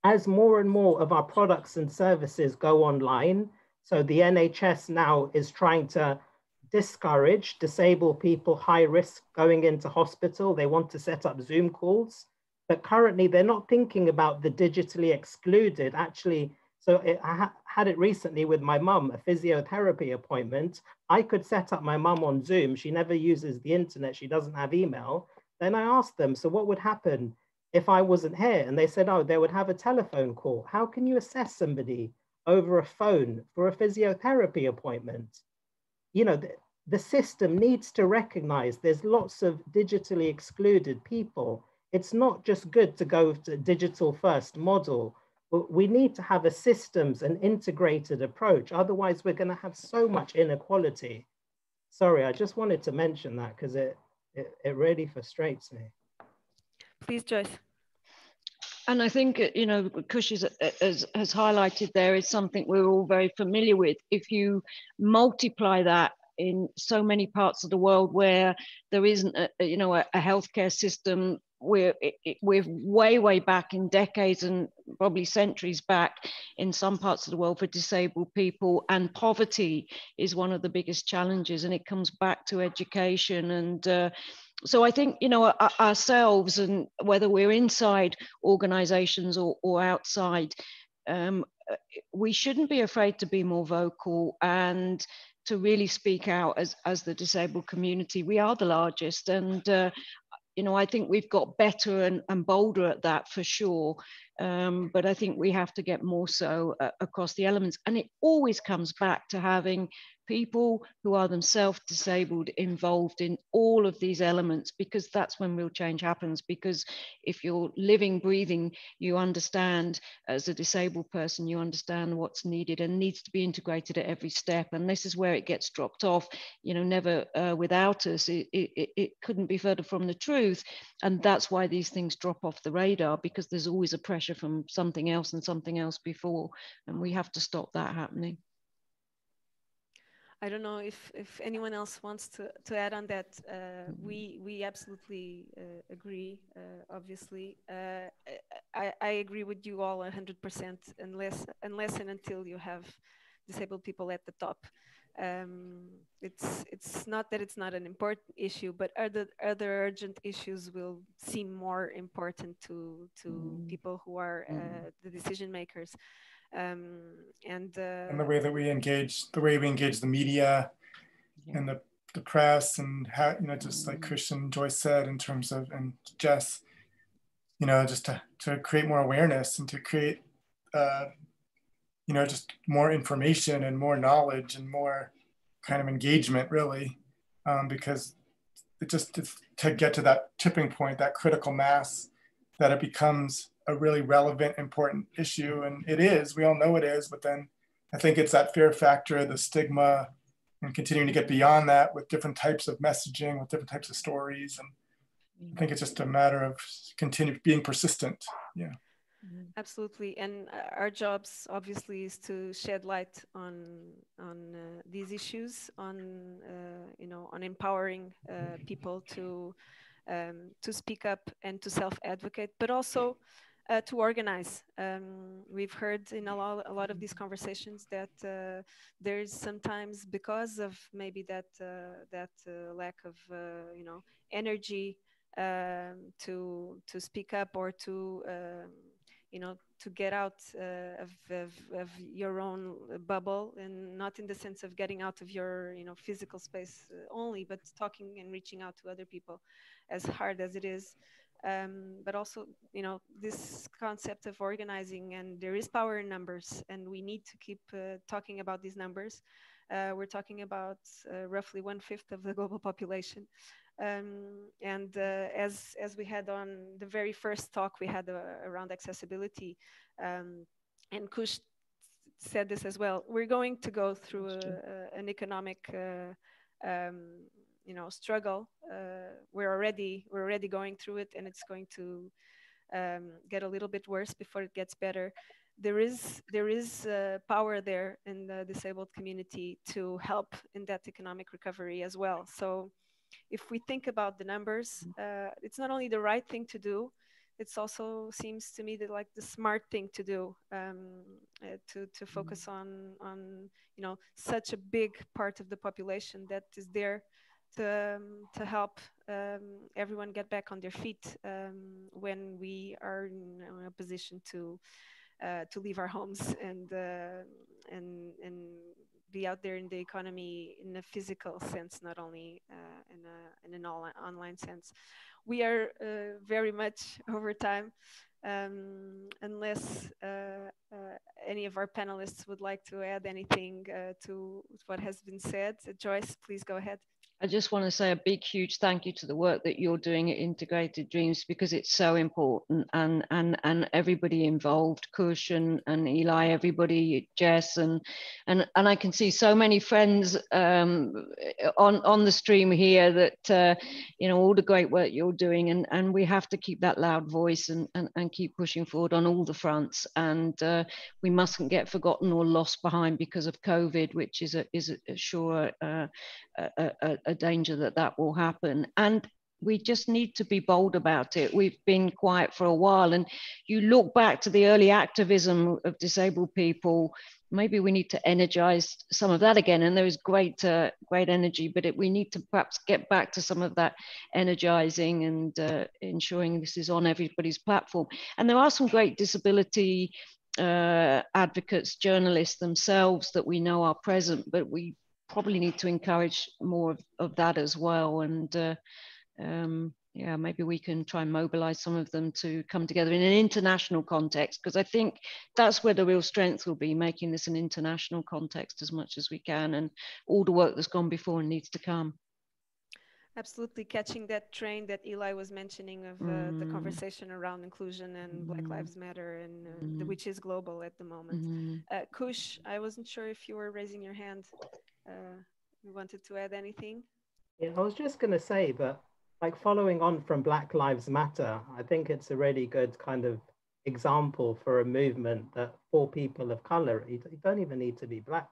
as more and more of our products and services go online, so the NHS now is trying to discourage disabled people high risk going into hospital. They want to set up Zoom calls, but currently they're not thinking about the digitally excluded. Actually, so it, I ha had it recently with my mum, a physiotherapy appointment. I could set up my mum on Zoom. She never uses the internet. She doesn't have email. Then I asked them, so what would happen if I wasn't here? And they said, oh, they would have a telephone call. How can you assess somebody over a phone for a physiotherapy appointment? You know, the, the system needs to recognize there's lots of digitally excluded people. It's not just good to go to digital first model, but we need to have a systems and integrated approach. Otherwise, we're going to have so much inequality. Sorry, I just wanted to mention that because it, it, it really frustrates me. Please, Joyce. And I think, you know, Kush is, has, has highlighted there is something we're all very familiar with. If you multiply that in so many parts of the world where there isn't a, you know a, a healthcare system. We're we're way way back in decades and probably centuries back in some parts of the world for disabled people. And poverty is one of the biggest challenges and it comes back to education. And uh, so I think you know ourselves and whether we're inside organizations or, or outside um, we shouldn't be afraid to be more vocal. And to really speak out as as the disabled community. We are the largest, and uh, you know I think we've got better and, and bolder at that for sure. Um, but I think we have to get more so uh, across the elements, and it always comes back to having people who are themselves disabled involved in all of these elements because that's when real change happens. Because if you're living breathing you understand as a disabled person you understand what's needed and needs to be integrated at every step. And this is where it gets dropped off you know never uh, without us. It, it, it couldn't be further from the truth. And that's why these things drop off the radar because there's always a pressure from something else and something else before. And we have to stop that happening I don't know if, if anyone else wants to, to add on that. Uh, mm-hmm. we we absolutely uh, agree. Uh, obviously, uh, I, I agree with you all 100%. Unless unless and until you have disabled people at the top, um, it's it's not that it's not an important issue, but other other urgent issues will seem more important to to mm. people who are mm. the decision makers um, and uh, and the way that we engage the way we engage the media yeah. and the, the press and how you know just like christian joyce said in terms of and jess you know just to, to create more awareness and to create uh, you know just more information and more knowledge and more kind of engagement really um, because it just to get to that tipping point that critical mass that it becomes a really relevant, important issue. And it is, we all know it is, but then I think it's that fear factor, the stigma, and continuing to get beyond that with different types of messaging, with different types of stories. And I think it's just a matter of continue being persistent. Yeah. Mm-hmm. Absolutely, and uh, our jobs obviously is to shed light on on uh, these issues, on uh, you know, on empowering uh, people to um, to speak up and to self advocate, but also uh, to organize. Um, we've heard in a lot, a lot of these conversations that uh, there's sometimes because of maybe that that lack of you know energy um, to to speak up or to um, you know to get out uh, of, of, of, your own bubble and not in the sense of getting out of your you know physical space uh, only but talking and reaching out to other people as hard as it is um, but also you know this concept of organizing and there is power in numbers and we need to keep uh, talking about these numbers. Uh, we're talking about uh, roughly one fifth of the global population. Um, and uh, as, as we had on the very first talk we had uh, around accessibility, um, and Kush said this as well, we're going to go through a, a, an economic uh, um, you know, struggle. Uh, we're already we're already going through it, and it's going to um, get a little bit worse before it gets better. There is there is uh, power there in the disabled community to help in that economic recovery as well. So if we think about the numbers, uh, it's not only the right thing to do, it's also seems to me that like the smart thing to do um, uh, to to focus on on you know such a big part of the population that is there um, to help um, everyone get back on their feet um, when we are in a position to uh, to leave our homes and uh, and and be out there in the economy in a physical sense, not only uh, in, a, in an online, online sense. We are uh, very much over time. Um, unless uh, uh, any of our panelists would like to add anything uh, to what has been said. Joyce, please go ahead. I just want to say a big, huge thank you to the work that you're doing at Integrated Dreams because it's so important and and and everybody involved, Kush and, and Eli, everybody, Jess and and and I can see so many friends um, on on the stream here that uh, you know all the great work you're doing and and we have to keep that loud voice and and, and keep pushing forward on all the fronts and uh, we mustn't get forgotten or lost behind because of COVID, which is a is a, sure uh, a, a, a danger that that will happen. And we just need to be bold about it. We've been quiet for a while. And you look back to the early activism of disabled people, maybe we need to energize some of that again. And there is great, uh, great energy, but it, we need to perhaps get back to some of that energizing and uh, ensuring this is on everybody's platform. And there are some great disability uh, advocates, journalists themselves that we know are present, but we probably need to encourage more of, of that as well. And uh, um, yeah, maybe we can try and mobilize some of them to come together in an international context, because I think that's where the real strength will be, making this an international context as much as we can, and all the work that's gone before and needs to come. Absolutely, catching that train that Eli was mentioning of uh, mm. the conversation around inclusion and mm. Black Lives Matter, and uh, mm. the, which is global at the moment. Mm-hmm. Uh, Kush, I wasn't sure if you were raising your hand. Uh, you wanted to add anything? Yeah, I was just going to say that, like following on from Black Lives Matter, I think it's a really good kind of example for a movement that for people of color, you don't even need to be black,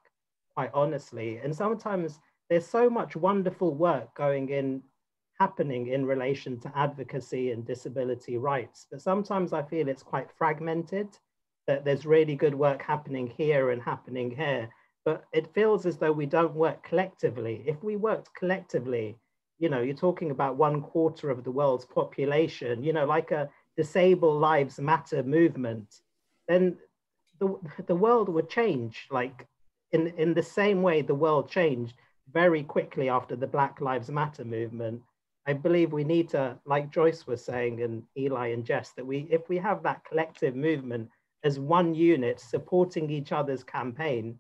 quite honestly. And sometimes there's so much wonderful work going in happening in relation to advocacy and disability rights but sometimes i feel it's quite fragmented that there's really good work happening here and happening here. But it feels as though we don't work collectively. If we worked collectively you know you're talking about one quarter of the world's population you know like a disabled lives matter movement then the, the world would change like in in the same way the world changed very quickly after the Black Lives Matter movement. I believe we need to, like Joyce was saying, and Eli and Jess, that we, if we have that collective movement as one unit supporting each other's campaign,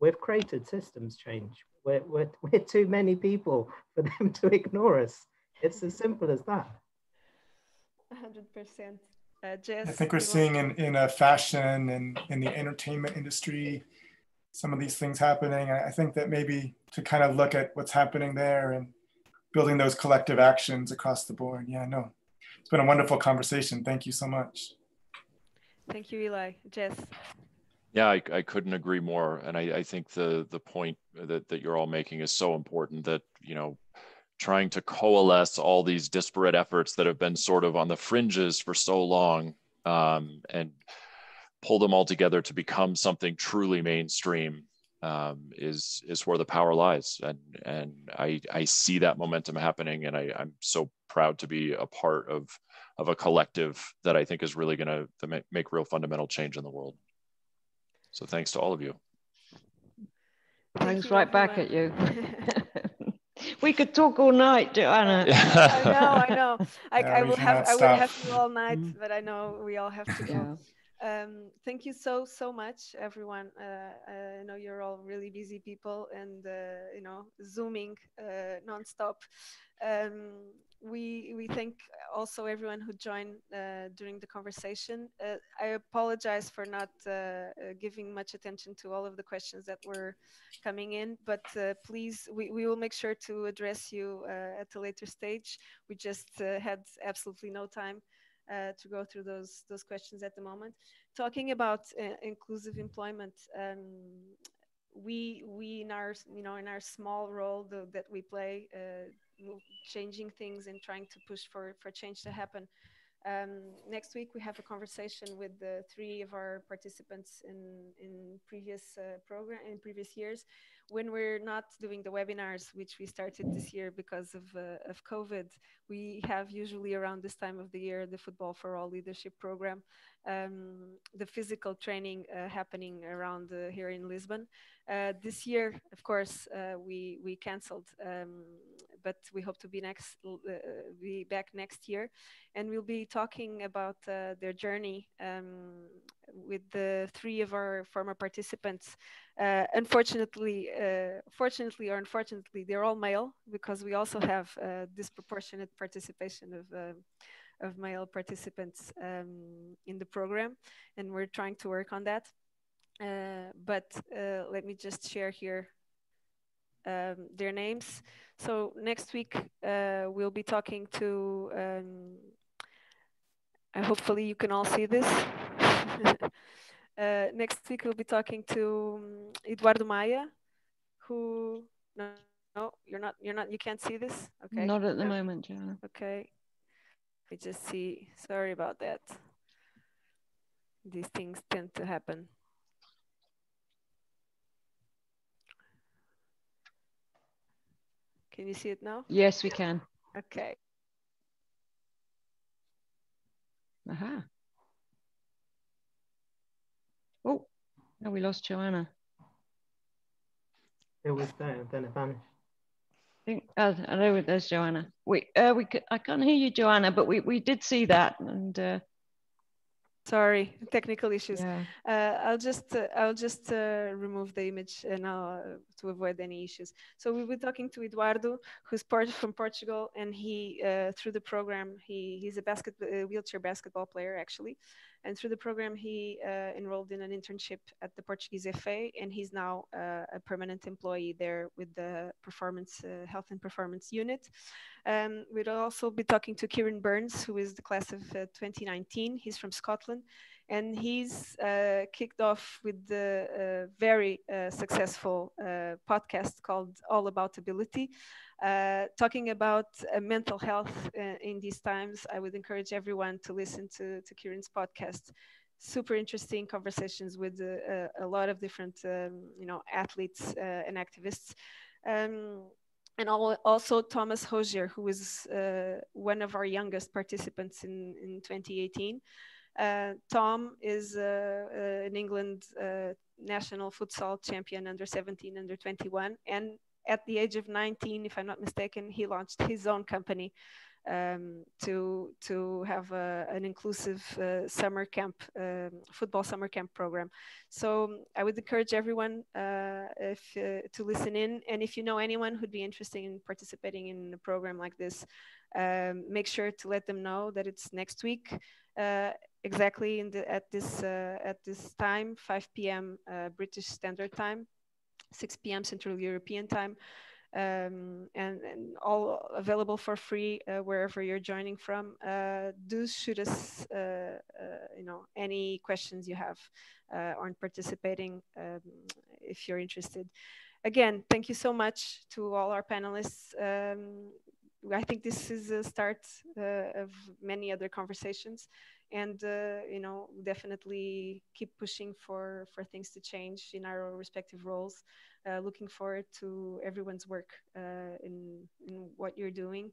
we've created systems change. We're, we're, we're too many people for them to ignore us. It's as simple as that. 100%. Uh, Jess, I think we're seeing in, in a fashion and in the entertainment industry, some of these things happening. I think that maybe to kind of look at what's happening there and building those collective actions across the board. Yeah, no, it's been a wonderful conversation. Thank you so much. Thank you, Eli. Jess. Yeah, I, I couldn't agree more. And I, I think the the point that, that you're all making is so important that, you know, trying to coalesce all these disparate efforts that have been sort of on the fringes for so long um, and pull them all together to become something truly mainstream um, is is where the power lies and and I, I see that momentum happening and I, I'm so proud to be a part of of a collective that I think is really going to make, make real fundamental change in the world. So thanks to all of you. Thanks right back at you. we could talk all night, Joana. I know, I know. I, I will have, I will have you all night, mm. but I know we all have to go. Um, thank you so so much, everyone. Uh, I know you're all really busy people, and uh, you know, zooming uh, nonstop. Um, we we thank also everyone who joined uh, during the conversation. Uh, I apologize for not uh, uh giving much attention to all of the questions that were coming in, but please, we, we will make sure to address you at a later stage. We just had absolutely no time to go through those those questions at the moment. Talking about inclusive employment. Um, we we in our you know in our small role the, that we play changing things and trying to push for, for change to happen. Um, next week, we have a conversation with the three of our participants in, in previous uh, program in previous years. When we're not doing the webinars, which we started this year because of, uh, of COVID, we have usually around this time of the year the Football for All Leadership Program, um, the physical training uh, happening around uh, here in Lisbon. Uh, this year, of course, uh, we we cancelled um, but we hope to be next uh, be back next year. And we'll be talking about uh, their journey um, with the three of our former participants. Uh, unfortunately uh, fortunately or unfortunately they're all male because we also have disproportionate participation of uh, of male participants um, in the program. And we're trying to work on that. Uh, but let me just share here um, their names. So next week uh, we'll be talking to. Um, hopefully you can all see this. uh, next week we'll be talking to um, Eduardo Maia, who no, no, you're not, you're not, you can't see this. Okay. Not at the no. moment, Joana. Okay. I just see. Sorry about that. These things tend to happen. Can you see it now? Yes, we can. Okay. Aha. Oh, now we lost Joana. It was there, then it vanished. I think, uh, I know there's Joana. We, uh, we, I can't hear you, Joana, but we, we did see that, and uh, Sorry, technical issues. Yeah. Uh, I'll just uh, I'll just uh, remove the image now uh, to avoid any issues. So we were talking to Eduardo, who's part from Portugal, and he uh, through the program he he's a basket uh, wheelchair basketball player actually, and through the program he enrolled in an internship at the Portuguese FA, and he's now a permanent employee there with the performance health and performance unit. Um, we'll also be talking to Kieran Burns, who is the class of uh, 2019. He's from Scotland, and he's uh, kicked off with the uh, very uh, successful uh, podcast called All About Ability, uh, talking about mental health in these times. I would encourage everyone to listen to, to Kieran's podcast super interesting conversations with uh, a lot of different um, you know athletes uh, and activists um, and also Thomas Hosier, who is uh, one of our youngest participants in, in 2018. Uh, Tom is uh, uh an England uh, national futsal champion under 17, under 21. And at the age of 19, if I'm not mistaken, he launched his own company um, to to have a, an inclusive uh, summer camp, um, football summer camp program. So I would encourage everyone uh, if uh, to listen in, and if you know anyone who'd be interested in participating in a program like this, um, make sure to let them know that it's next week. Uh, exactly the, at this uh, at this time, 5 p.m. Uh, British Standard Time, 6 p.m. Central European Time. um, and, and, all available for free uh, wherever you're joining from. Uh, do shoot us, uh, uh you know, any questions you have uh, on participating um, if you're interested. Again, thank you so much to all our panelists. Um, I think this is a start uh, of many other conversations and you know definitely keep pushing for for things to change in our respective roles uh, looking forward to everyone's work uh, in, in what you're doing.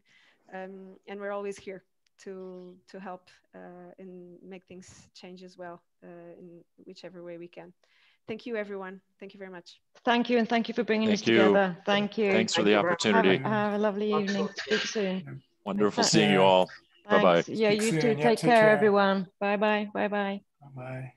Um, and we're always here to, to help uh, and make things change as well uh, in whichever way we can. Thank you, everyone. Thank you very much. Thank you, and thank you for bringing thank us you. together. Thank you. Thanks for thank the opportunity. Have, have, a lovely evening. Speak soon. Wonderful seeing you all. Bye-bye. Yeah, you too. Take, take care, care, everyone. Bye-bye. Bye-bye. Bye-bye.